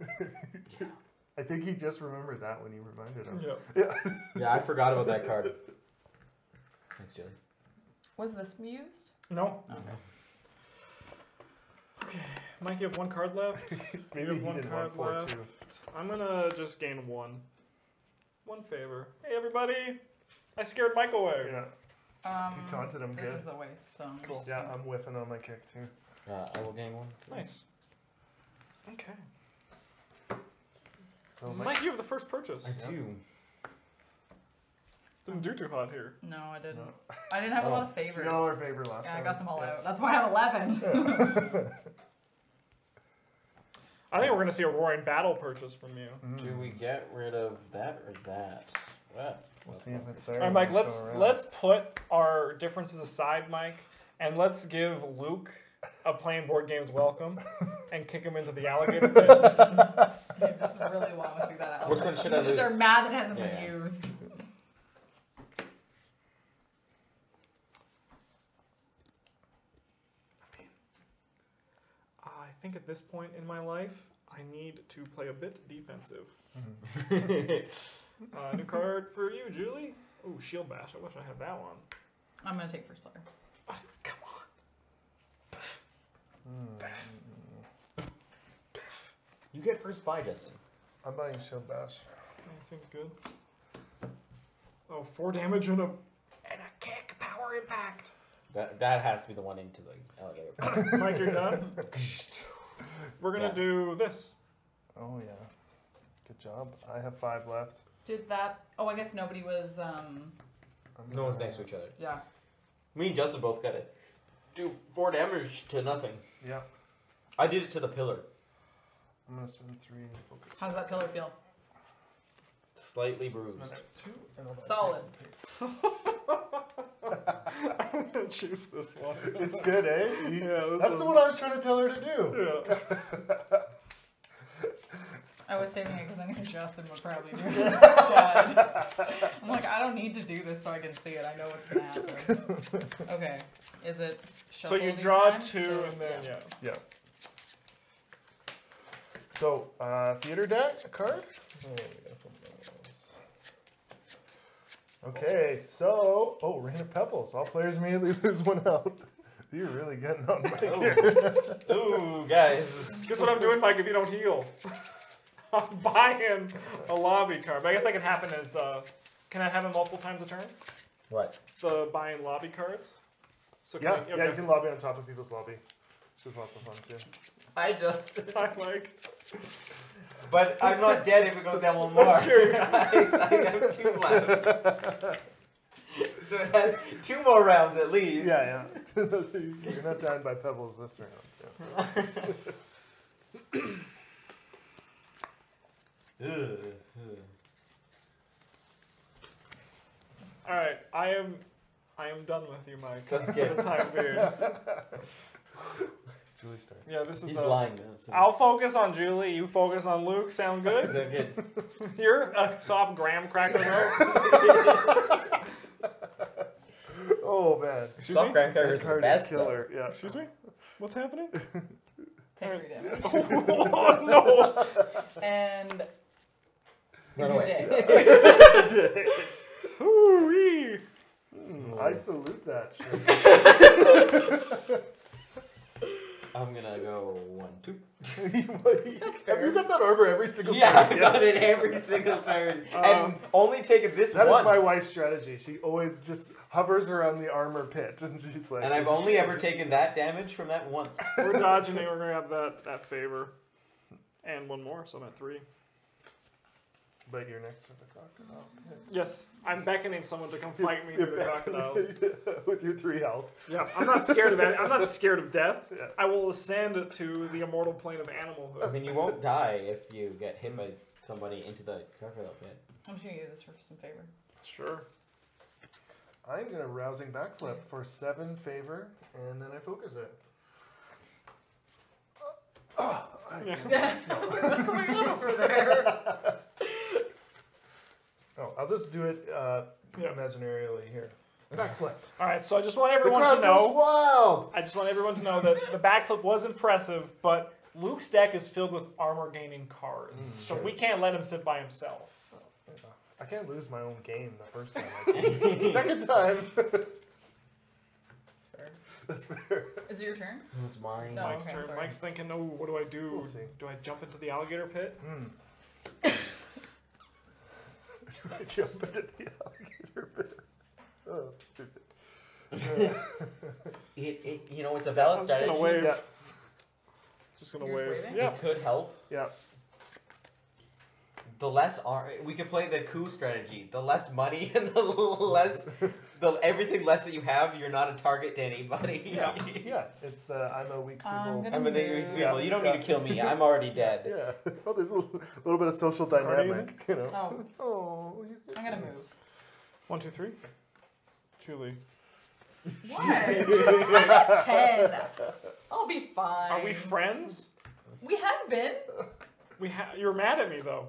[LAUGHS] I think he just remembered that when he reminded him. Yeah. Yeah. Yeah, I forgot about that card. Thanks, Julie. Was this used? No. Okay. Okay. Mike, you have one card left. [LAUGHS] Maybe have one card one for left. two. I'm gonna just gain one. One favor. Hey, everybody! I scared Mike away. Yeah. Um, You taunted him this good. is a waste. So Cool. Yeah, I'm whiffing on my kick too. Uh, I will gain one. Nice. Okay. So Mike, Mike, you have the first purchase. I do. Didn't do too hot here. No, I didn't. No. I didn't have a lot of so you favors. got all our favor last yeah, I got them all Yeah. out. That's why I have 11. [LAUGHS] I think we're gonna see a roaring battle purchase from you. Mm. Do we get rid of that or that? What? We'll see if it's there. All right, Mike. Let's let's put our differences aside, Mike, and let's give Luke of playing board games welcome and kick him into the alligator [LAUGHS] pit. I just really want to see that out. Which one should you I just lose? are mad that it hasn't Yeah, been yeah. used. I think at this point in my life, I need to play a bit defensive. Uh, new card for you, Julie. Ooh, Shield Bash. I wish I had that one. I'm gonna take first player. Come on. you get first buy, Justin. I'm buying Shield Bash. That seems good. Oh, four damage and a and a kick. Power impact. That that has to be the one into the elevator. [COUGHS] Mike, you're done. [LAUGHS] We're gonna Yeah. do this. Oh yeah. Good job. I have five left. Did that? Oh, I guess nobody was. Um. I'm no one's next to each other. Yeah. Me and Justin both got it. Do four damage to nothing. Yeah. I did it to the pillar. I'm gonna spend three and focus. How's that pillar feel? Slightly bruised. Another two, and I'll buy Solid. [LAUGHS] I'm gonna choose this one. It's good, eh? Yeah, That's is- the one I was trying to tell her to do. Yeah. [LAUGHS] I was saving it because I knew Justin would probably do it instead. I'm like, I don't need to do this so I can see it. I know what's gonna happen. [LAUGHS] Okay. Is it? So you draw time? two So- and then yeah. Yeah. So, uh, theater deck a card. Oh, we gotta flip those. Okay, so oh, Rain of Pebbles. All players immediately [LAUGHS] lose one out. [LAUGHS] You're really getting on my here. Ooh, guys. Guess what I'm doing, Mike? If you don't heal, [LAUGHS] I'm buying a lobby card. But I guess that can happen as. Uh, can I have it multiple times a turn? What? The buying lobby cards. So can Yeah, I, yeah, you can lobby on top of people's lobby. Which is lots of fun too. I just. [LAUGHS] I like. But I'm not dead if it goes down one more. That's true. [LAUGHS] Guys, I have two left. so it has two more rounds at least. Yeah, yeah. You're not dying by pebbles this round. Yeah. [CLEARS THROAT] Ugh. All right, I am. I am done with you, Mike. Sounds For the time being. [LAUGHS] Julie starts. Yeah, this is. He's uh, lying now. So. I'll focus on Julie. You focus on Luke. Sound [LAUGHS] Is good? that good? You're a soft graham cracker, though. [LAUGHS] Oh man. Excuse Soft me? cracker That is the best. is though. killer. Yeah. Excuse me. What's happening? Take three damage. oh no! And Run away. [LAUGHS] did. Hoo-wee. [LAUGHS] I salute that shit. I'm gonna go one, two. [LAUGHS] Have you got that arbor every single Yeah, time? I've got it every single turn, Um, and only taken this That is once. my wife's strategy. She always just hovers around the armor pit, and she's like. And I've only ever taken that damage from that once. We're dodging it. We're gonna have that that favor, and one more. So I'm at three. But you're next to the crocodile pit. Yes, I'm beckoning someone to come fight me with the crocodiles. [LAUGHS] With your three health. Yeah, I'm not scared of any, I'm not scared of death. Yeah. I will ascend to the immortal plane of animalhood. I mean, you won't die if you get hit by somebody into the crocodile pit. I'm just gonna use this for some favor. Sure. I'm gonna rousing backflip for seven favor, and then I focus it. Yeah. What's going on over there? [LAUGHS] Oh, I'll just do it uh, Yeah. imaginarily here. Backflip. All right. So I just want The everyone crowd to goes know. wild. I just want everyone to know that the backflip was impressive, but Luke's deck is filled with armor gaining cards, Mm, so sure. we can't let him sit by himself. I can't lose my own game the first time. I did. [LAUGHS] Second time. That's fair. That's fair. Is it your turn? It's mine? No. Mike's okay, turn. sorry. Mike's thinking, "No, what do I do? We'll see. Do I jump into the alligator pit?" Hmm. [LAUGHS] Do [LAUGHS] I jump into the alligator pit? Oh, stupid. [LAUGHS] It, it, you know, it's a valid I'm just gonna wave. Yeah, Just gonna You're wave. waving? Yeah. It could help. yeah. The less ar- we could play the coup strategy. The less money [LAUGHS] and the less, the everything less that you have, you're not a target to anybody. [LAUGHS] Yeah. Yeah, it's the I'm a weak I'm I'm a nigger Yeah. people. You don't Yeah. need to kill me. I'm already dead. [LAUGHS] Yeah. Well, there's a little, little bit of social card are you dynamic, you know. Oh, Oh, I'm gonna move. One, two, three. Julie. What? I'm at ten. I'll be fine. Are we friends? We have been. We ha- you're mad at me though.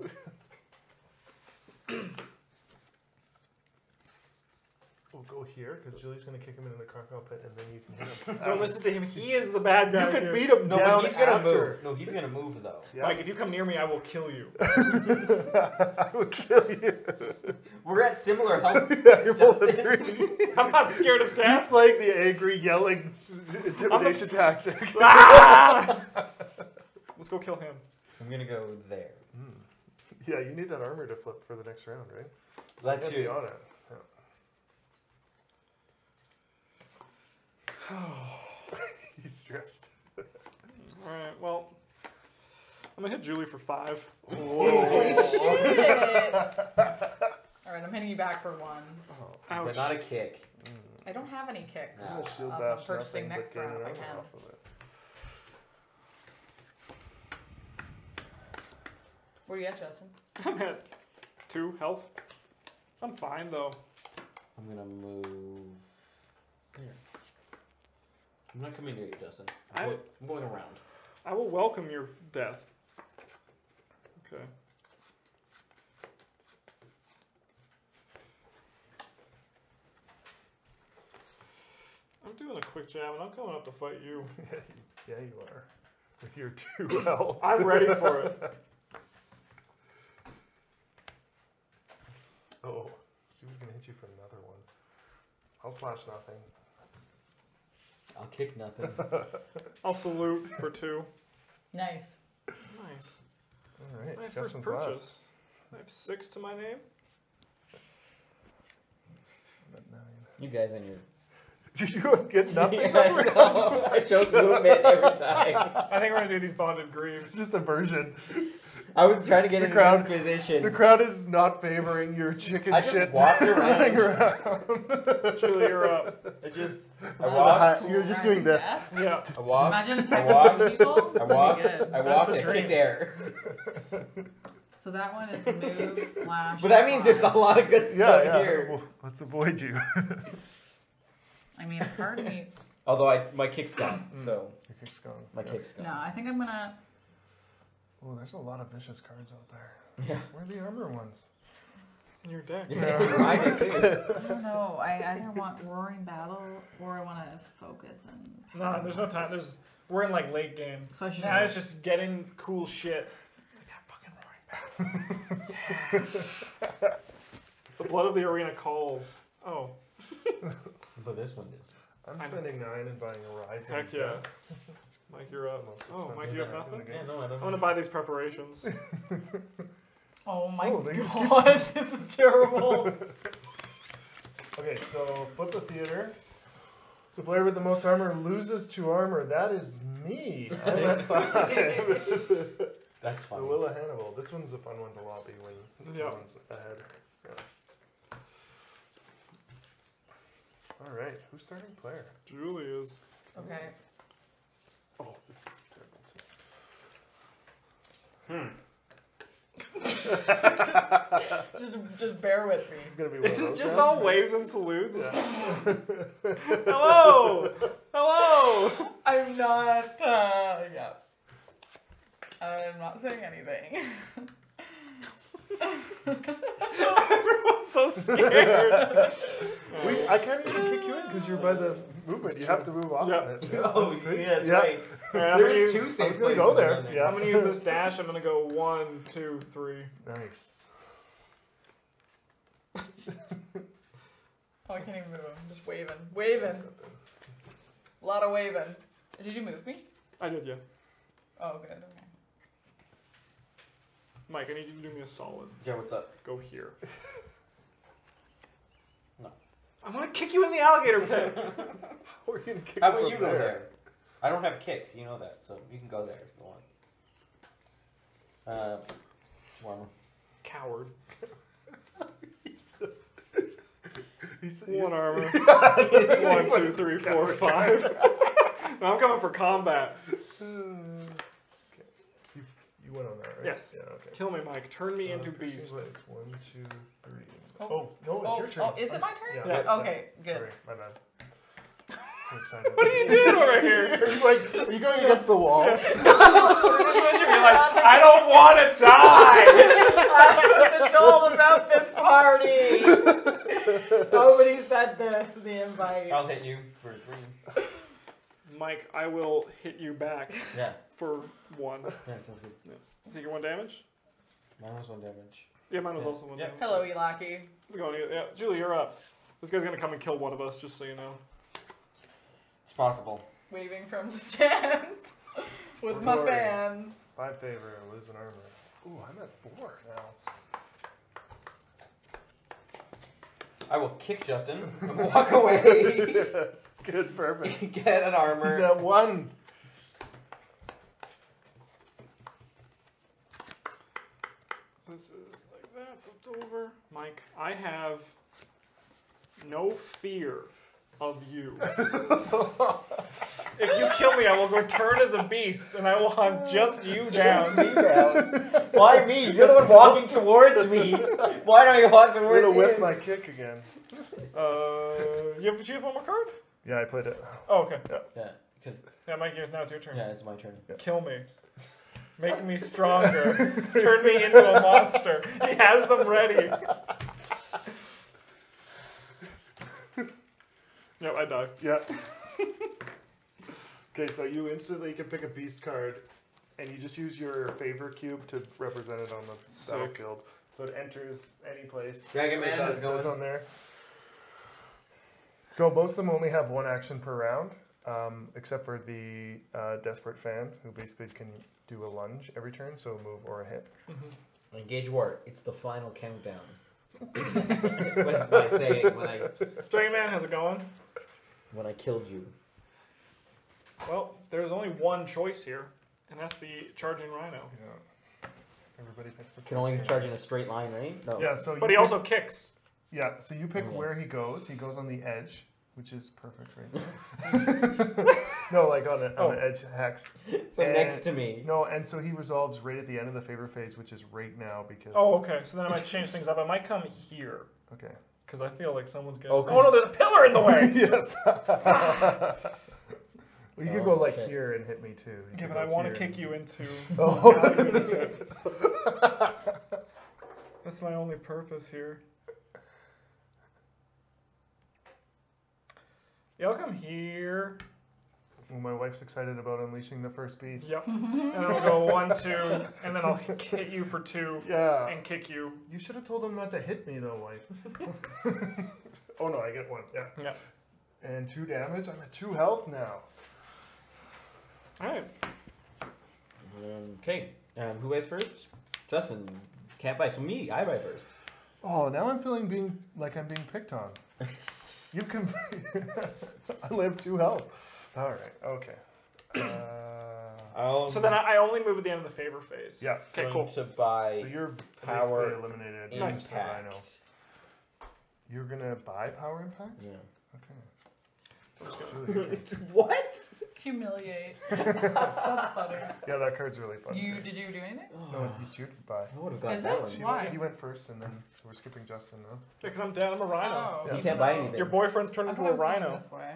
We'll go here because Julie's gonna kick him into the crocodile pit, and then you can hit him. [LAUGHS] Don't listen to him. He is the bad guy. You could here. beat him No, down but he's gonna after. move. No, he's gonna move though. Yeah. Mike, if you come near me, I will kill you. [LAUGHS] I will kill you. We're at similar [LAUGHS] health. yeah, you're both at three. I'm not scared of death. He's death. playing the angry, yelling s- intimidation tactic. Ah! Let's go kill him. I'm gonna go there. Yeah, you need that armor to flip for the next round, right? That's You have to on it. Yeah. [SIGHS] He's stressed. All right. Well, I'm gonna hit Julie for five. Holy shit! [LAUGHS] All right, I'm hitting you back for one. Ouch. But not a kick. I don't have any kicks. No. Well, shield Uh, I'm purchasing next round if I an armor can. off of it. What are you at, Justin? [LAUGHS] I'm at two health. I'm fine though. I'm gonna move. There. I'm not coming near you, Justin. I- I'm, going, I'm going around. I will welcome your death. Okay. I'm doing a quick jab and I'm coming up to fight you, [LAUGHS] yeah, you are. With your two [LAUGHS] health. I'm ready for it. Oh, she was gonna hit you for another one. I'll slash nothing. I'll kick nothing. [LAUGHS] I'll salute for two. Nice. Nice. All right, My first Justin's last. purchase. I have six to my name. I'm nine. you guys and your. [LAUGHS] Did you get nothing? [LAUGHS] Yeah, I know. I chose movement every time. I think we're gonna do these bonded It's greaves. just a version. I was trying to get The into crowd- this position. The crowd is not favoring your chicken I just shit. walked [LAUGHS] running around. around. Julie, you're up. I just. I So walked. hi- You're just doing this. Yeah. I walked. Imagine I attacking walked. people. I walked. I walked the and dream. kicked air. So that one is move slash. But that means there's a lot of good stuff yeah. here. Well, let's avoid you. [LAUGHS] I mean, part of me. Although I my kick's gone, mm. so Your kick's gone. my Yeah. kick's gone. No, I think I'm gonna. Oh, there's a lot of vicious cards out there. Yeah. Where are the armor ones? In your deck. Yeah, [LAUGHS] mine did too. I don't know. I either want roaring battle or I want to focus and. No, there's no time. There's we're in like late game. So I should. Now it's Just, just getting cool shit. Like that fucking roaring battle. [LAUGHS] the blood of the arena calls. Oh, But this one is. I'm I'm- spending nine and buying a rising. heck yeah. Death. Mike, you're up. Oh, Mike, you have nothing? Yeah, no, I don't. I'm gonna buy these preparations. [LAUGHS] Oh, oh my Oh, they just keep- god, [LAUGHS] this is terrible. [LAUGHS] Okay, so flip the theater. The player with the most armor loses two armor. That is me. I'm at five. That's the funny. Will of Hannibal. This one's a fun one to lobby when Yep. someone's ahead. Yeah. All right, who's starting player? Julie is. okay. Oh, this is terrible. too. [LAUGHS] Just, just bear with me. This is gonna be one of It's just rounds. all waves and salutes. Yeah. [LAUGHS] Hello! Hello! I'm not. Uh, yeah. I'm not saying anything. [LAUGHS] Everyone's so scared. [LAUGHS] We, I can't even kick you in because you're by the movement. You have to move off Yeah. of it. [LAUGHS] Oh, that's sweet. yeah, that's Yeah. right. Alright, There's use- two safe I was gonna places go there, around yeah. I'm gonna use this [LAUGHS] dash. I'm gonna go one, two, three. Nice. Oh, I can't even move. I'm just waving. Waving. A lot of waving. Did you move me? I did, yeah. Oh, good. Okay. Mike, I need you to do me a solid. Yeah, what's up? Go here. [LAUGHS] No. I'm gonna kick you in the alligator pit. [LAUGHS] We're you gonna kick How about from you go there? I don't have kicks, you know that, so you can go there if you want. Uh, Shawarma. Coward. [LAUGHS] He's, he's, One armor. One, What two, is three, this four, coward five. no, I'm coming for combat. Okay. You, you went on that, right? Yes. Yeah, okay. Kill me, Mike. Turn me Uh, into beast. blades. One, two, three. Oh. Oh, no, it's Oh, your turn. oh, is it my turn? Yeah. Yeah. Okay, good. Sorry, my bad. excited. What are you doing over here? [LAUGHS] He's like, are you going against the wall? As soon realize, I don't want to die. I wasn't told about this party. [LAUGHS] Nobody said this in the invite. I'll hit you for three. Mike, I will hit you back Yeah. for one. Yeah, sounds good. Take your one damage. Mine was Minus one damage. Yeah, mine was Yeah. also one Yeah. damage. Hello, Elaki. How's it going? Yeah, Julie, you're up. This guy's gonna come and kill one of us, just so you know. It's possible. Waving from the [LAUGHS] stands with my Glory. fans. Five favor, lose an armor. Ooh, I'm at four now. I will kick Justin and walk [LAUGHS] away. yes, [LAUGHS] good, perfect. [LAUGHS] Get an He's armor. at one. This is like that, flipped over. Mike, I have no fear of you. [LAUGHS] if you kill me, I will return as a beast, and I will hunt just you down. me down. [LAUGHS] Why me? You're the one walking towards me. Why don't you walk towards I'm towards gonna whip him? my kick again. Uh, you have, do you have one more card? Yeah, I played it. Oh, okay. Yeah, because Yeah, Mike, yours now it's your turn. yeah, it's my turn. Kill me. Make me stronger. Turn me into a monster. He has them ready. [LAUGHS] yep, I died. Yeah. [LAUGHS] okay, so you instantly can pick a beast card, and you just use your favor cube to represent it on the Sick. battlefield. So it enters any place. Dragon Man, that how's it it going? on there. So both of them only have one action per round, um, except for the uh, desperate fan, who basically can do a lunge every turn, so a move or a hit. Engage war. It's the final countdown. [LAUGHS] What's my saying when I Dragon Man, how's it going? When I killed you? Well, there's only one choice here, and that's the charging rhino. Yeah. Everybody picks a Can only charge. charge in a straight line, right? No. Yeah, so But he pick- also kicks. Yeah, so you pick Yeah. where he goes. He goes on the edge, which is perfect right there. [LAUGHS] [LAUGHS] no, like on, a, on Oh. the edge hex. [LAUGHS] So And- next to me. No, and so he resolves right at the end of the favor phase, which is right now because. Oh, okay. So then I might change things up. I might come here Okay. Because I feel like someone's gonna. Oh, Oh, 'cause- no, there's a pillar in the way. [LAUGHS] yes. well, you could go Oh, like shit. here and hit me too. You okay, but I want to here kick you into. Oh. [LAUGHS] [LAUGHS] That's my only purpose here. Yeah, I'll come here. Well, my wife's excited about unleashing the first beast. Yep. [LAUGHS] and I'll go one, two, and then I'll hit you for two Yeah. and kick you. You should have told them not to hit me though, wife. [LAUGHS] oh no, I get one. Yeah. Yeah. And two damage. I'm at two health now. All right. Okay. Um, who buys first? Justin. Can't buy. So me. I buy first. Oh, now I'm feeling being like I'm being picked on. [LAUGHS] You can. I only have two health. All right. Okay. Uh, I'll So then I, I only move at the end of the favor phase. yeah. Okay, cool. to buy So you're Power basically eliminated. Nice. Mr. Rhino. impact. You're gonna buy power impact. Yeah. Okay. Julie, your turn. What? Humiliate. [LAUGHS] That's funny. yeah, that card's really fun. You too. did you do anything? [GASPS] No, it's your buy. I would have got Is that it? one. She Why? Went, he went first, and then so we're skipping Justin now. Yeah, because I'm dead. I'm a rhino. Oh, You can't buy anything. Your boyfriend's turned I into thought I a was going rhino. This way.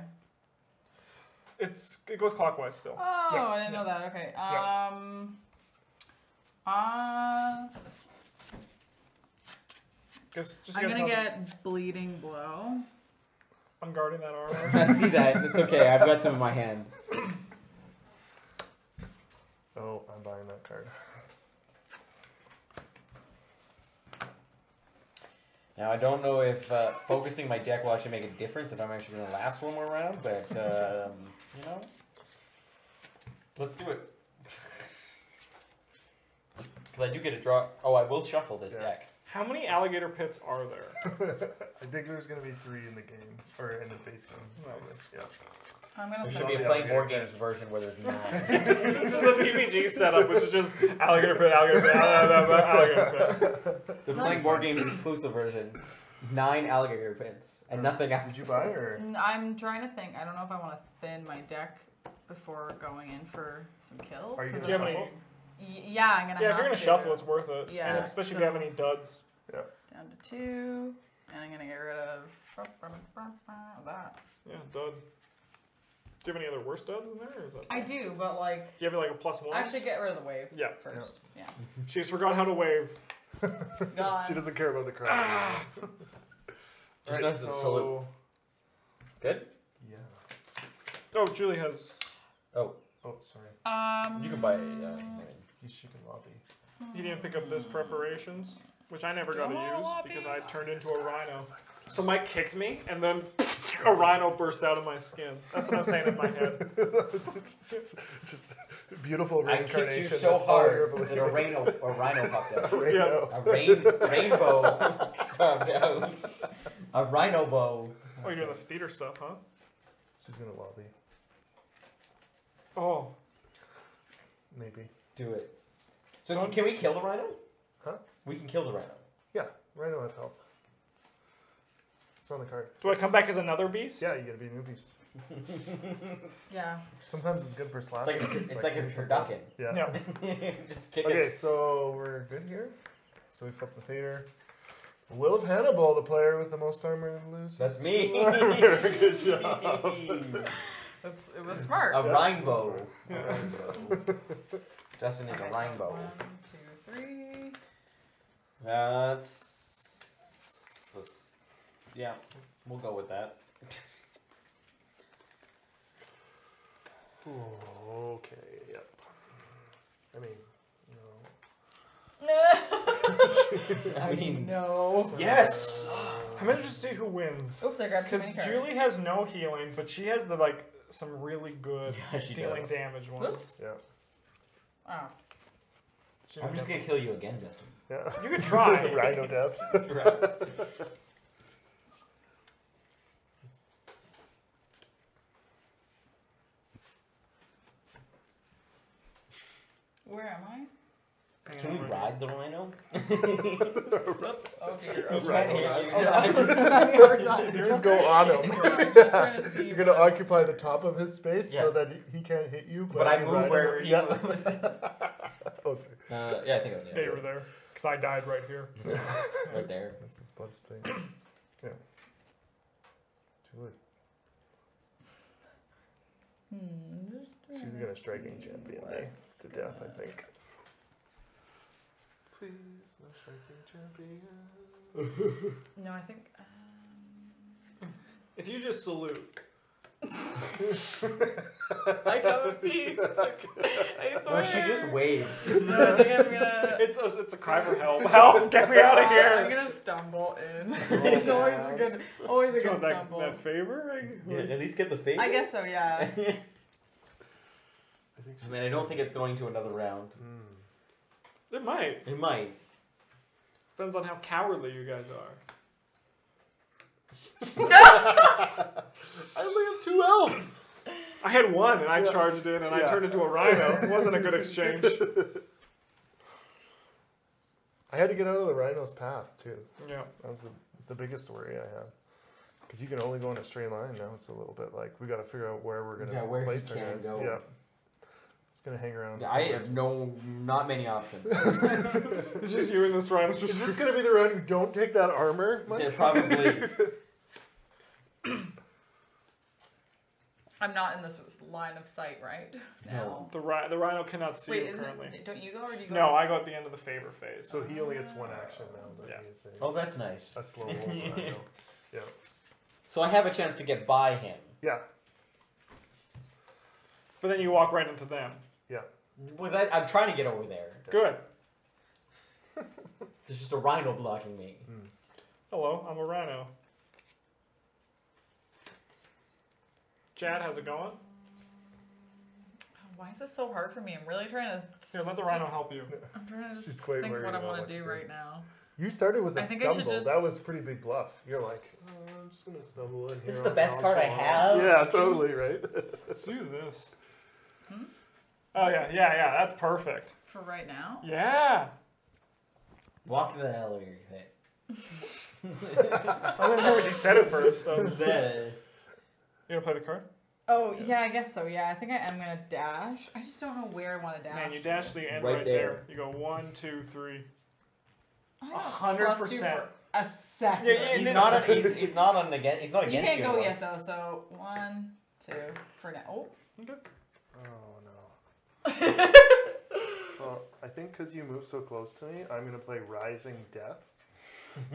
It's it goes clockwise still. Oh, Yeah, I didn't know that. Okay. Yeah. Um. Uh, Guess, just I'm guess gonna how- get bleeding blow. I'm guarding that armor. [LAUGHS] I see that. It's okay. I've got some in my hand. [COUGHS] Oh, I'm buying that card. Now I don't know if uh, focusing my deck will actually make a difference if I'm actually going to last one more round, but um, you know, let's do it. [LAUGHS] Because I do get a draw. Oh, I will shuffle this Yeah. deck. How many alligator pits are there? [LAUGHS] I think there's gonna be three in the game or in the base game. probably. Nice. Yeah. I'm gonna. There should be a Yeah, playing board games version where there's nine. [LAUGHS] this is the PBG setup, which is just alligator pit, alligator pit, alligator pit, alligator pit. the playing board games exclusive version, nine alligator pits and nothing else. Did you buy or? I'm trying to think. I don't know if I want to thin my deck before going in for some kills. Are you 'cause gonna Do you have I'm any? like- Y- yeah, I'm gonna. Yeah, if you're gonna to. shuffle, it's worth it. Yeah, And especially if you have any duds. Yeah. Down to two, and I'm gonna get rid of that. Yeah, dud. Do you have any other worse duds in there? Or is that, I do, but like, do you have like a plus one? I should get rid of the wave Yeah. first. Yeah. [LAUGHS] She just forgot how to wave. God. [LAUGHS] she doesn't care about the crowd. Ah. [LAUGHS] Just nice to salute. Good. Yeah. Oh, Julie has. Oh, Oh, sorry. Um. you can buy. Uh, I mean, He's chicken lobby. You didn't pick up this preparations, which I never got to use because I turned into a rhino. So Mike kicked me, and then a rhino burst out of my skin. That's what I'm saying in my head. it's [LAUGHS] just, just beautiful I kicked you so That's hard you're that a believing. rhino, a rhino popped out. Right Yeah. A rain, rainbow [LAUGHS] carved out. A rhino bow. Oh, you're doing the theater stuff, huh? She's gonna lobby. Oh, Maybe. Do it. So can we kill the rhino? Huh? We can kill the rhino. Yeah, Rhino has health. It's on the card. do I come back as another beast? Yeah, you gotta be a new beast. [LAUGHS] Yeah. Sometimes it's good for It's slashing. like a, it's like a doing something. turducken. Yeah. Yeah. [LAUGHS] Just kick it. Okay, it. so we're good here. So we flip the theater. Will of Hannibal, the player with the most armor, loses. That's me. [LAUGHS] Very good job. It's, it was smart. A Yeah, rainbow. Yeah. [LAUGHS] Justin is Okay, a so rainbow. One, two, three. That's. that's- yeah, we'll go with that. Okay, yep. I mean, no. [LAUGHS] [LAUGHS] I mean, no. yes. I'm interested to see who wins. Oops, I grabbed too Because. Julie has no healing, but she has the like some really good [LAUGHS] Yeah, she dealing does. damage ones. Oops. Yeah. She I'm just gonna definitely- kill you again, Justin. Yeah. [LAUGHS] You could try. [LAUGHS] Rhino depths. Right. Where am I? Hang Can on, we right ride the rhino? Oops. Oh dear. Oh, Right God. here. Oh, God. I'm having a hard time. You just go on him. Yeah, I'm just trying to see [LAUGHS] You're gonna occupy the top of his space Yeah. so that he, he can't hit you. But I you move where him. wherever he yeah. moves. [LAUGHS] Oh, sorry. Uh, yeah, I think I Yeah, you were there. Because I died right here. right there. This is Bud's space. [CLEARS THROAT] yeah. Julie, Hmm. she's gonna striking champion me to death, I think. Please, no striking champion. No, I think. Um, If you just salute. [LAUGHS] I got a piece. I swear. Or she just waves. No, I think I'm gonna. [LAUGHS] It's a, it's a cry for help. Help! Get me out of here! I'm gonna stumble in. [LAUGHS] it's always a good, always a Do good that, stumble. that favor? Yeah, at least get the favor. I guess so. Yeah. I think so. I mean, I don't think it's going to another round. Hmm. It might. It might. Depends on how cowardly you guys are. [LAUGHS] I only have two elves. I had one and I Yeah. charged in and I turned into a rhino. It wasn't a good exchange. [LAUGHS] I had to get out of the rhino's path too. Yeah. That was the, the biggest worry I had. Because you can only go in a straight line now. It's a little bit like we got to figure out where we're gonna Yeah, where he place our guys. go. Yeah. It's gonna hang around. I corners. have no, not many options. [LAUGHS] It's just you and this rhino. It's Is just this gonna be the round you don't take that armor? Mike? Yeah, probably. [COUGHS] I'm not in this line of sight, right? No. the, rhi- the rhino cannot see Wait, you currently. it, don't you go or do you go? No, I go at the end of the favor phase. So he only gets one action now. But Yeah. Oh, that's nice. a slow wolf rhino. [LAUGHS] Yeah. So I have a chance to get by him. Yeah. But then you walk right into them. Yeah. Well, that, I'm trying to get over there. Good. There's just a rhino blocking me. Hello, I'm a rhino. Chad, how's it going? Why is this so hard for me? I'm really trying to. s- Here, let the rhino just- help you. I'm trying to [LAUGHS] just She's quite think what I about want to to do do. right now. You started with a think I should stumble. That just- was pretty big bluff. You're like, oh, I'm just gonna stumble in here. This is the best card I have. Yeah, totally right. [LAUGHS] Do this. Hmm? Oh yeah, yeah, yeah. That's perfect. For right now. Yeah. Walk the hell out of your head. [LAUGHS] I didn't hear what you said at first. Um, you gonna play the card? Oh yeah, I guess so. Yeah, I think I am gonna dash. I just don't know where I want to dash. Man, you dash the end Right right, there. there. You go one, two, three. I A don't hundred percent. A second. Yeah, yeah, he's not. no. On, he's, he's not on against. He's not against you against can't you. go anymore. yet though. So one, two. for now. Oh. Oh no. Well, I think because you move so close to me, I'm gonna play Rising Death. [LAUGHS]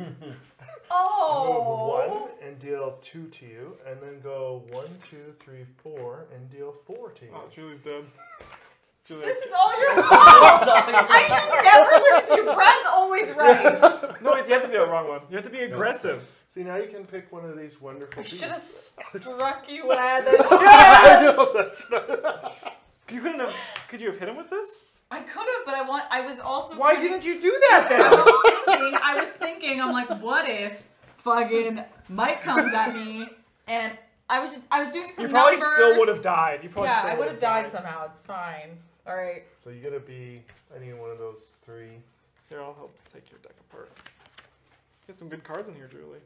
Oh. [LAUGHS] Move one and deal two to you, and then go one, two, three, four, and deal four to you. Oh, Julie's dead. [LAUGHS] Julie, This is all your fault. I should never listen to you. Brad's always right. no, you have to be the wrong one. You have to be aggressive. See, now you can pick one of these wonderful I should have struck you at the shit. I know that's not. You couldn't have. Could you have hit him with this? I could have, but I want. I was also. Why thinking- didn't you do that I then? was thinking. I was thinking. I'm like, what if fucking Mike comes at me and I was just. I was doing some. You probably numbers. still would have died. You probably Yeah, still I would have would've died somehow. It's fine. All right. So you gotta be. I need one of those three. Here, I'll help take your deck apart. Get some good cards in here, Julie.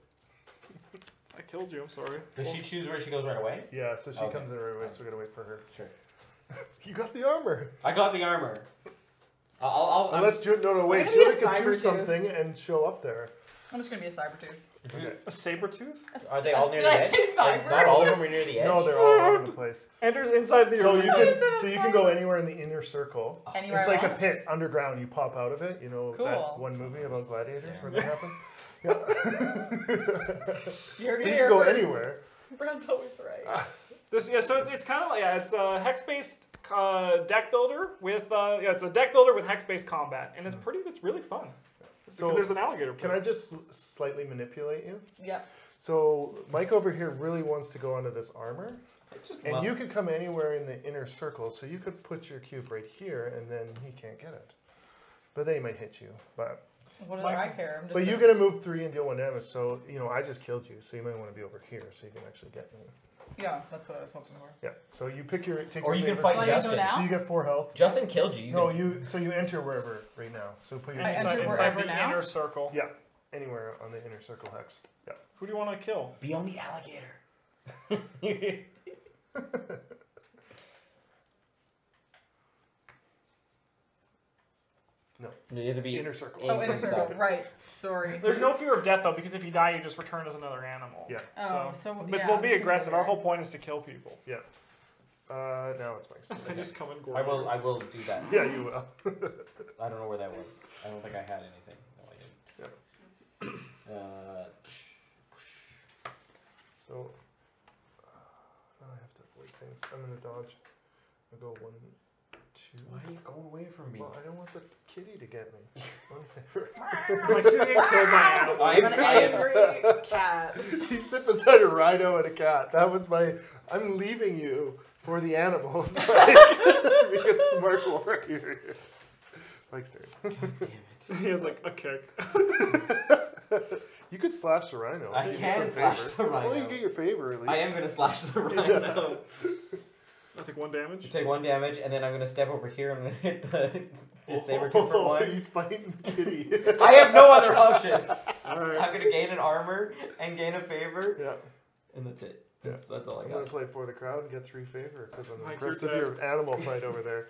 [LAUGHS] I killed you. I'm sorry. Does she choose where she goes right away? Yeah, so she Okay. comes in right away, so we gotta wait for her. Sure. [LAUGHS] You got the armor. I got the armor. I'll. I'll, I'll Unless Ju- no, no, wait. gonna be a Julie can choose Cybertooth. something and show up there. I'm just gonna be a cyber tooth. Okay. A saber tooth Are they all near [LAUGHS] Did the I edge? say Like, cyber? not all of them are near the edge. No, they're all over the place. enters inside the So you arena. can, Is it a so you can go anywhere in the inner circle. Anywhere It's I like a want? pit underground. You pop out of it. You know that one movie about gladiators Yeah. where that happens. [LAUGHS] Yeah. You're so gonna you can go first. anywhere. Brad's always right. This yeah, so it's, it's kind of like yeah, it's a hex-based uh, deck builder with uh, yeah, it's a deck builder with hex-based combat, and it's pretty, it's really fun So because there's an alligator. can I just slightly manipulate you? Yeah. So Mike over here really wants to go onto this armor, Just and well, you could come anywhere in the inner circle. So you could put your cube right here, and then he can't get it. But then he might hit you. But What do I care? I'm just but you're gonna- gonna move three and deal one damage. So you know I just killed you. So you might want to be over here so you can actually get me. Yeah, that's what I was hoping for. Yeah. So you pick your take Or your you can favorite fight So I thing. can go Justin. So you get four health. Justin killed you. you No, can- you so you enter wherever right now. So put your I inside, enter inside wherever the now? inner circle. yeah anywhere on the inner circle hex. Yeah. Who do you want to kill? Be on the alligator. [LAUGHS] [LAUGHS] No. You have to be Inner circle. in Oh, inner circle. Right. Sorry. There's no fear of death though, because if you die, you just return as another animal. Yeah. Oh, so, so but yeah, we'll I'm be aggressive. go Our whole point is to kill people. Yeah. Uh, no, it's Mike's. [LAUGHS] I just come and go. I will. I will do that. [LAUGHS] yeah, you will. [LAUGHS] I don't know where that was. I don't think I had anything. No, I didn't. Yeah. Uh, So uh, now I have to avoid things. I'm gonna dodge. I go one, two. why are you going away from me? Well, I don't want the kitty to get me. [LAUGHS] One. I'm like, [LAUGHS] shouldn't get killed by an animal. I I'm an [LAUGHS] angry cat. you sit beside a rhino and a cat. That was my. I'm leaving you for the animals. Like, being a smart warrior. Mike's turn. he has like a kick. You could slash the rhino. I You get can some slash favor. the Well, you rhino. get your favor at least. I am gonna slash the rhino. I take one damage. You take one damage, and then I'm gonna step over here. and I'm gonna hit the [LAUGHS] his saber tooth for one. He's fighting kitty. I have no other options. Alright. I'm gonna gain an armor and gain a favor, Yeah. and that's it. That's, that's all I got. I'm gonna play for the crowd and get three favor because I'm Mike, impressed you're with your animal fight [LAUGHS] over there.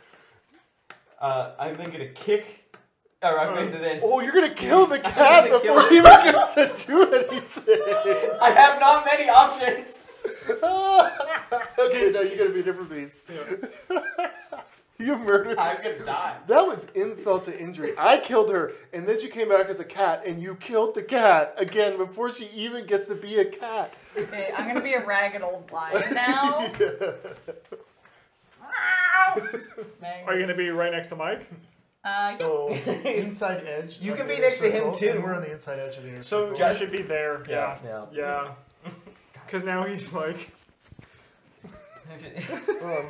Uh, I'm then gonna kick, or I'm going to then. Oh, you're gonna kill the [LAUGHS] cat before kill he the even gets to do anything. I have not many options. [LAUGHS] okay, now you're gonna be a different beast. Yeah. [LAUGHS] You murdered. I'm gonna die. That was insult to injury. I killed her, and then she came back as a cat, and you killed the cat again before she even gets to be a cat. Okay, I'm gonna be a ragged old lion now. Bang. Are you gonna be right next to Mike? Uh, yeah. So [LAUGHS] inside edge. You can be inner next to him, too. We're on the inside edge of the inner So circle. you should be there. Yeah. Yeah. Yeah. Because [LAUGHS] now he's like, [LAUGHS] Hold.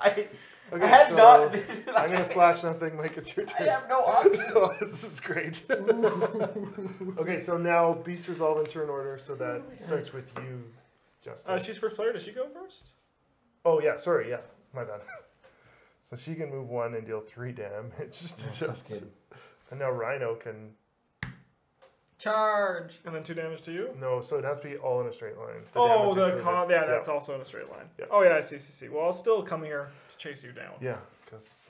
I, Okay, I had so not. I'm gonna slash nothing. Mike, it's your turn. I turn. have no options. oh, this is great. okay, so now beast resolve in turn order, so that starts with you, Justin. uh, she's first player. Does she go first? oh yeah, sorry, yeah, my bad. So she can move one and deal three damage. [LAUGHS] Just Sounds just, good. and now Rhino can Charge. And then two damage to you. no, so it has to be all in a straight line. Oh, the con. Yeah, that's also in a straight line. Yeah. Oh yeah, I see, see, see. Well, I'll still come here to chase you down. yeah, because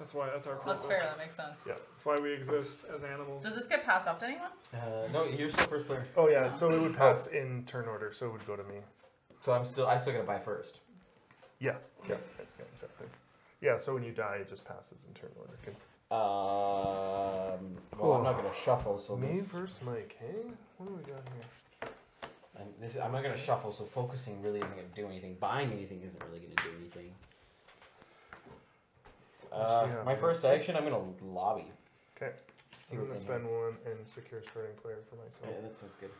That's why. That's our That's purpose. fair. That makes sense. Yeah, that's why we exist as animals. Does this get passed up to anyone? Uh, no, you're still first player. oh yeah, so it would pass in turn order, so it would go to me. So I'm still. I still gotta buy first. Yeah, yeah, yeah, exactly. Yeah, so when you die, it just passes in turn order. 'cause- Um, well, I'm not gonna shuffle, so Me this, versus Mike, hey? What do we got here? and this I'm not gonna shuffle, so focusing really isn't gonna do anything. Buying anything isn't really gonna do anything. Uh, Yeah, my first six. action, I'm gonna lobby. Okay. See I'm gonna in here. spend one and secure starting player for myself. Yeah, that sounds good.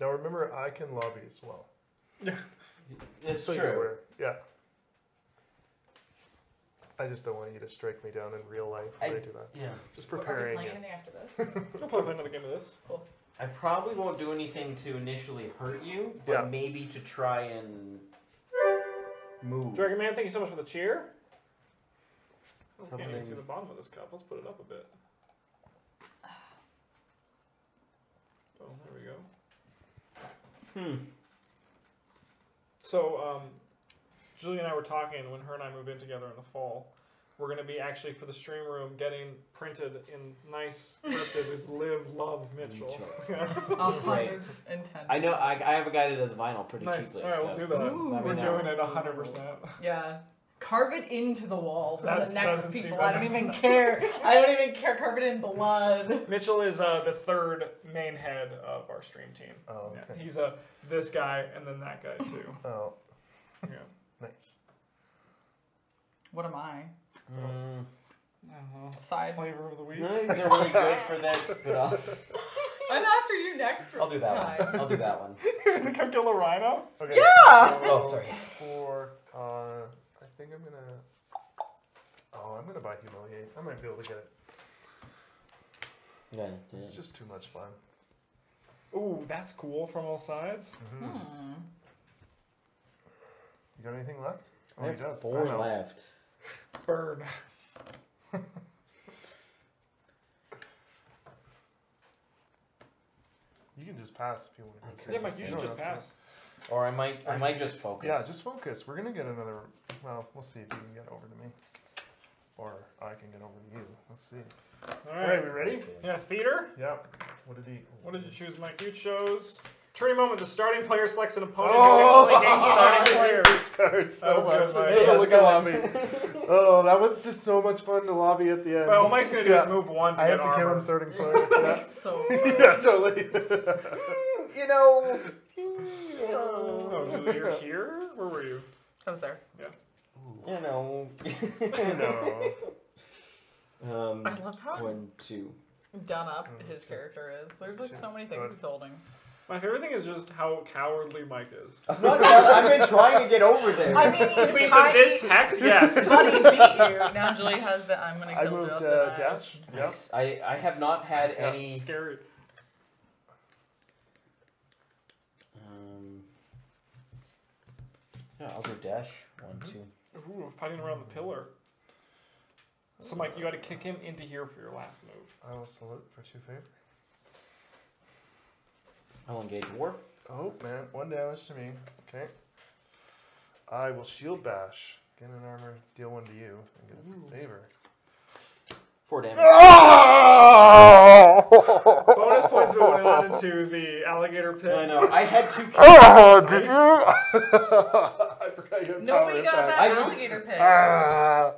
Now remember, I can lobby as well. [LAUGHS] It's so true. you're aware. Yeah. I just don't want you to strike me down in real life when I, I- do that. Yeah. Just Are we preparing playing you. anything after this? [LAUGHS] I'll probably play another game of this. Cool. I probably won't do anything to initially hurt you, but Yeah. maybe to try and move. Dragon Man, thank you so much for the cheer. I can't even Something- see the bottom of this cup. Let's put it up a bit. [SIGHS] Oh, there we go. Hmm. So, um, Julie and I were talking when her and I move in together in the fall. We're going to be actually for the stream room getting printed in nice cursive is Live Love Mitchell. I'll Right. 110. I know. I, I have a guy that does vinyl pretty nice. cheaply. All right, we'll do that. Ooh, Let me we're know. doing it 100%. Yeah. Carve it into the wall for That's- the next doesn't people. I don't even care. I don't even care. Carve it in blood. Mitchell is uh, the third main head of our stream team. Oh, Yeah, okay. he's uh, this guy and then that guy too. [LAUGHS] Oh, Yeah. nice. What am I? Mm. Side. Flavor of the week. No, these are really good for that, but I'll, [LAUGHS] I'm after you next I'll do that time. one. I'll do that one. You're gonna come kill a rhino? Okay. Yeah! so Oh, sorry. For uh, I think I'm gonna. Oh, I'm gonna buy humiliate. I might be able to get it. Yeah, yeah. It's just too much fun. Ooh, that's cool from all sides. Mhm. Hmm. You got anything left? I he have does. four I'm left. Burn. [LAUGHS] You can just pass if you want to. Okay. Yeah, Mike, you You should just pass. Or I might, I might just focus. Yeah, just focus. We're gonna get another. Well, we'll see if you can get over to me, or I can get over to you. Let's see. All All right, right. we ready? Yeah, theater. Yep. What did he? What did you choose, Mike? You chose. Turning moment. The starting player selects an opponent Oh! who instantly gains starting [LAUGHS] player. Cards That was good, much. Mike. Hey, Yeah, look go at on. [LAUGHS] lobby. Oh, that one's just so much fun to lobby at the end. Well, all Mike's gonna do Yeah. is move one to I get have to kill armor. him starting [LAUGHS] player. yeah. So. [LAUGHS] yeah, totally. [LAUGHS] you know. Oh, Julie, you're here. Where were you? I was there. Yeah. You know. no. Um, I love how one, two. done up Mm, his two. character is. There's like so many things Good. he's holding. My favorite thing is just how cowardly Mike is. [LAUGHS] Not yet, I've been trying to get over there. I mean, he's [LAUGHS] Wait, tiny- this text? Yes. Tony beat you. Now Julie has the I'm gonna I kill moved Justin. uh, eyes. dash. Yep. I, I have not had Yeah, any. Scary. Um, yeah, I'll go dash. One, two. Ooh, fighting around the pillar. So, Mike, you got to kick him into here for your last move. I will salute for two favor. I'll engage war. Oh man, one damage to me. Okay. I will shield bash. Get an armor, deal one to you, and get a favor. Four damage. [LAUGHS] Bonus points if it went on into the alligator pit. I know. I had two. [LAUGHS] Oh, did you? [LAUGHS] I forgot you had Nobody power got impact. that I just- alligator pit. Ah,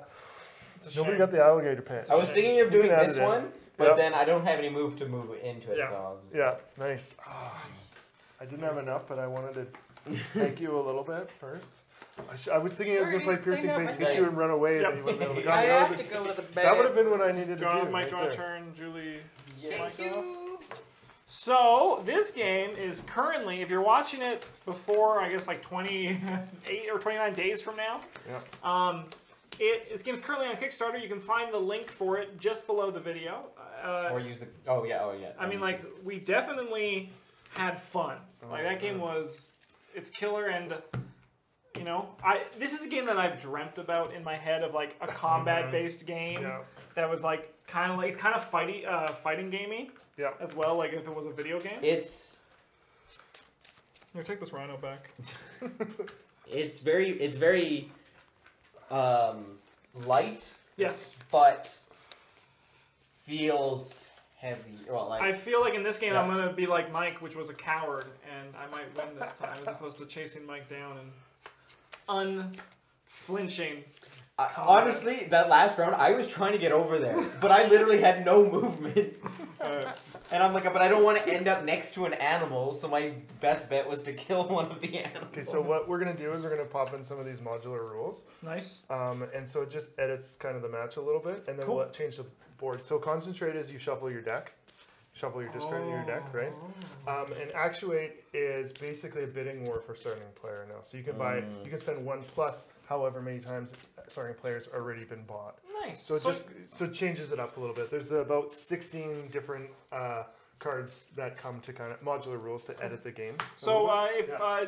It's a nobody shame. got the alligator pit. I was thinking of doing this one, but Yep. then I don't have any move to move into it, Yeah. so I'll just. Yeah, nice. Ah, I didn't have enough, but I wanted to [LAUGHS] thank you a little bit first. I, sh- I was thinking I was going to play piercing cleaned up face, my hit you, and run away, and Yep. then you wouldn't [LAUGHS] have I got me. have That to would go to the have- bed. That would have been what I needed Do you want, to do. Mike, right do you want to there. turn Julie? Thank you. So this game is currently, if you're watching it before, I guess like 28 or 29 days from now, Yep. um, it, this game is currently on Kickstarter. You can find the link for it just below the video. Uh, Or use the. Oh yeah. Oh yeah. I mean, like we definitely had fun. Like that game was, it's killer, and you know, I this is a game that I've dreamt about in my head of like a combat-based game Yeah. that was like kind of like it's kind of fighting, uh, fighting gamey Yeah. as well. Like if it was a video game. It's Here, take this rhino back. [LAUGHS] it's very it's very um, light, Yes. but feels heavy. Well, like I feel like in this game I'm gonna be like Mike, which was a coward, and I might win this time as opposed to chasing Mike down and unflinching. I, honestly, that last round, I was trying to get over there, [LAUGHS] but I literally had no movement. Uh, [LAUGHS] And I'm like, but I don't want to end up next to an animal, so my best bet was to kill [LAUGHS] one of the animals. Okay, so what we're gonna do is we're gonna pop in some of these modular rules, nice. um, and so it just edits kind of the match a little bit, and then Cool. we'll change the board. So concentrate as you shuffle your deck, shuffle your discard in your deck, right? Um, and actuate is basically a bidding war for starting player now. So you can buy, Mm. you can spend one plus however many times starting players already been bought. Nice. So it just so it changes it up a little bit. There's about 16 different uh, cards that come to kind of modular rules to edit the game. So little uh, if Yeah. uh,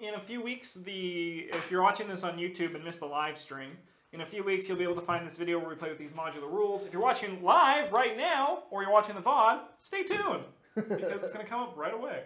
in a few weeks, the if you're watching this on YouTube and missed the live stream, in a few weeks you'll be able to find this video where we play with these modular rules. If you're watching live right now or you're watching the VOD, stay tuned because it's going to come up right away.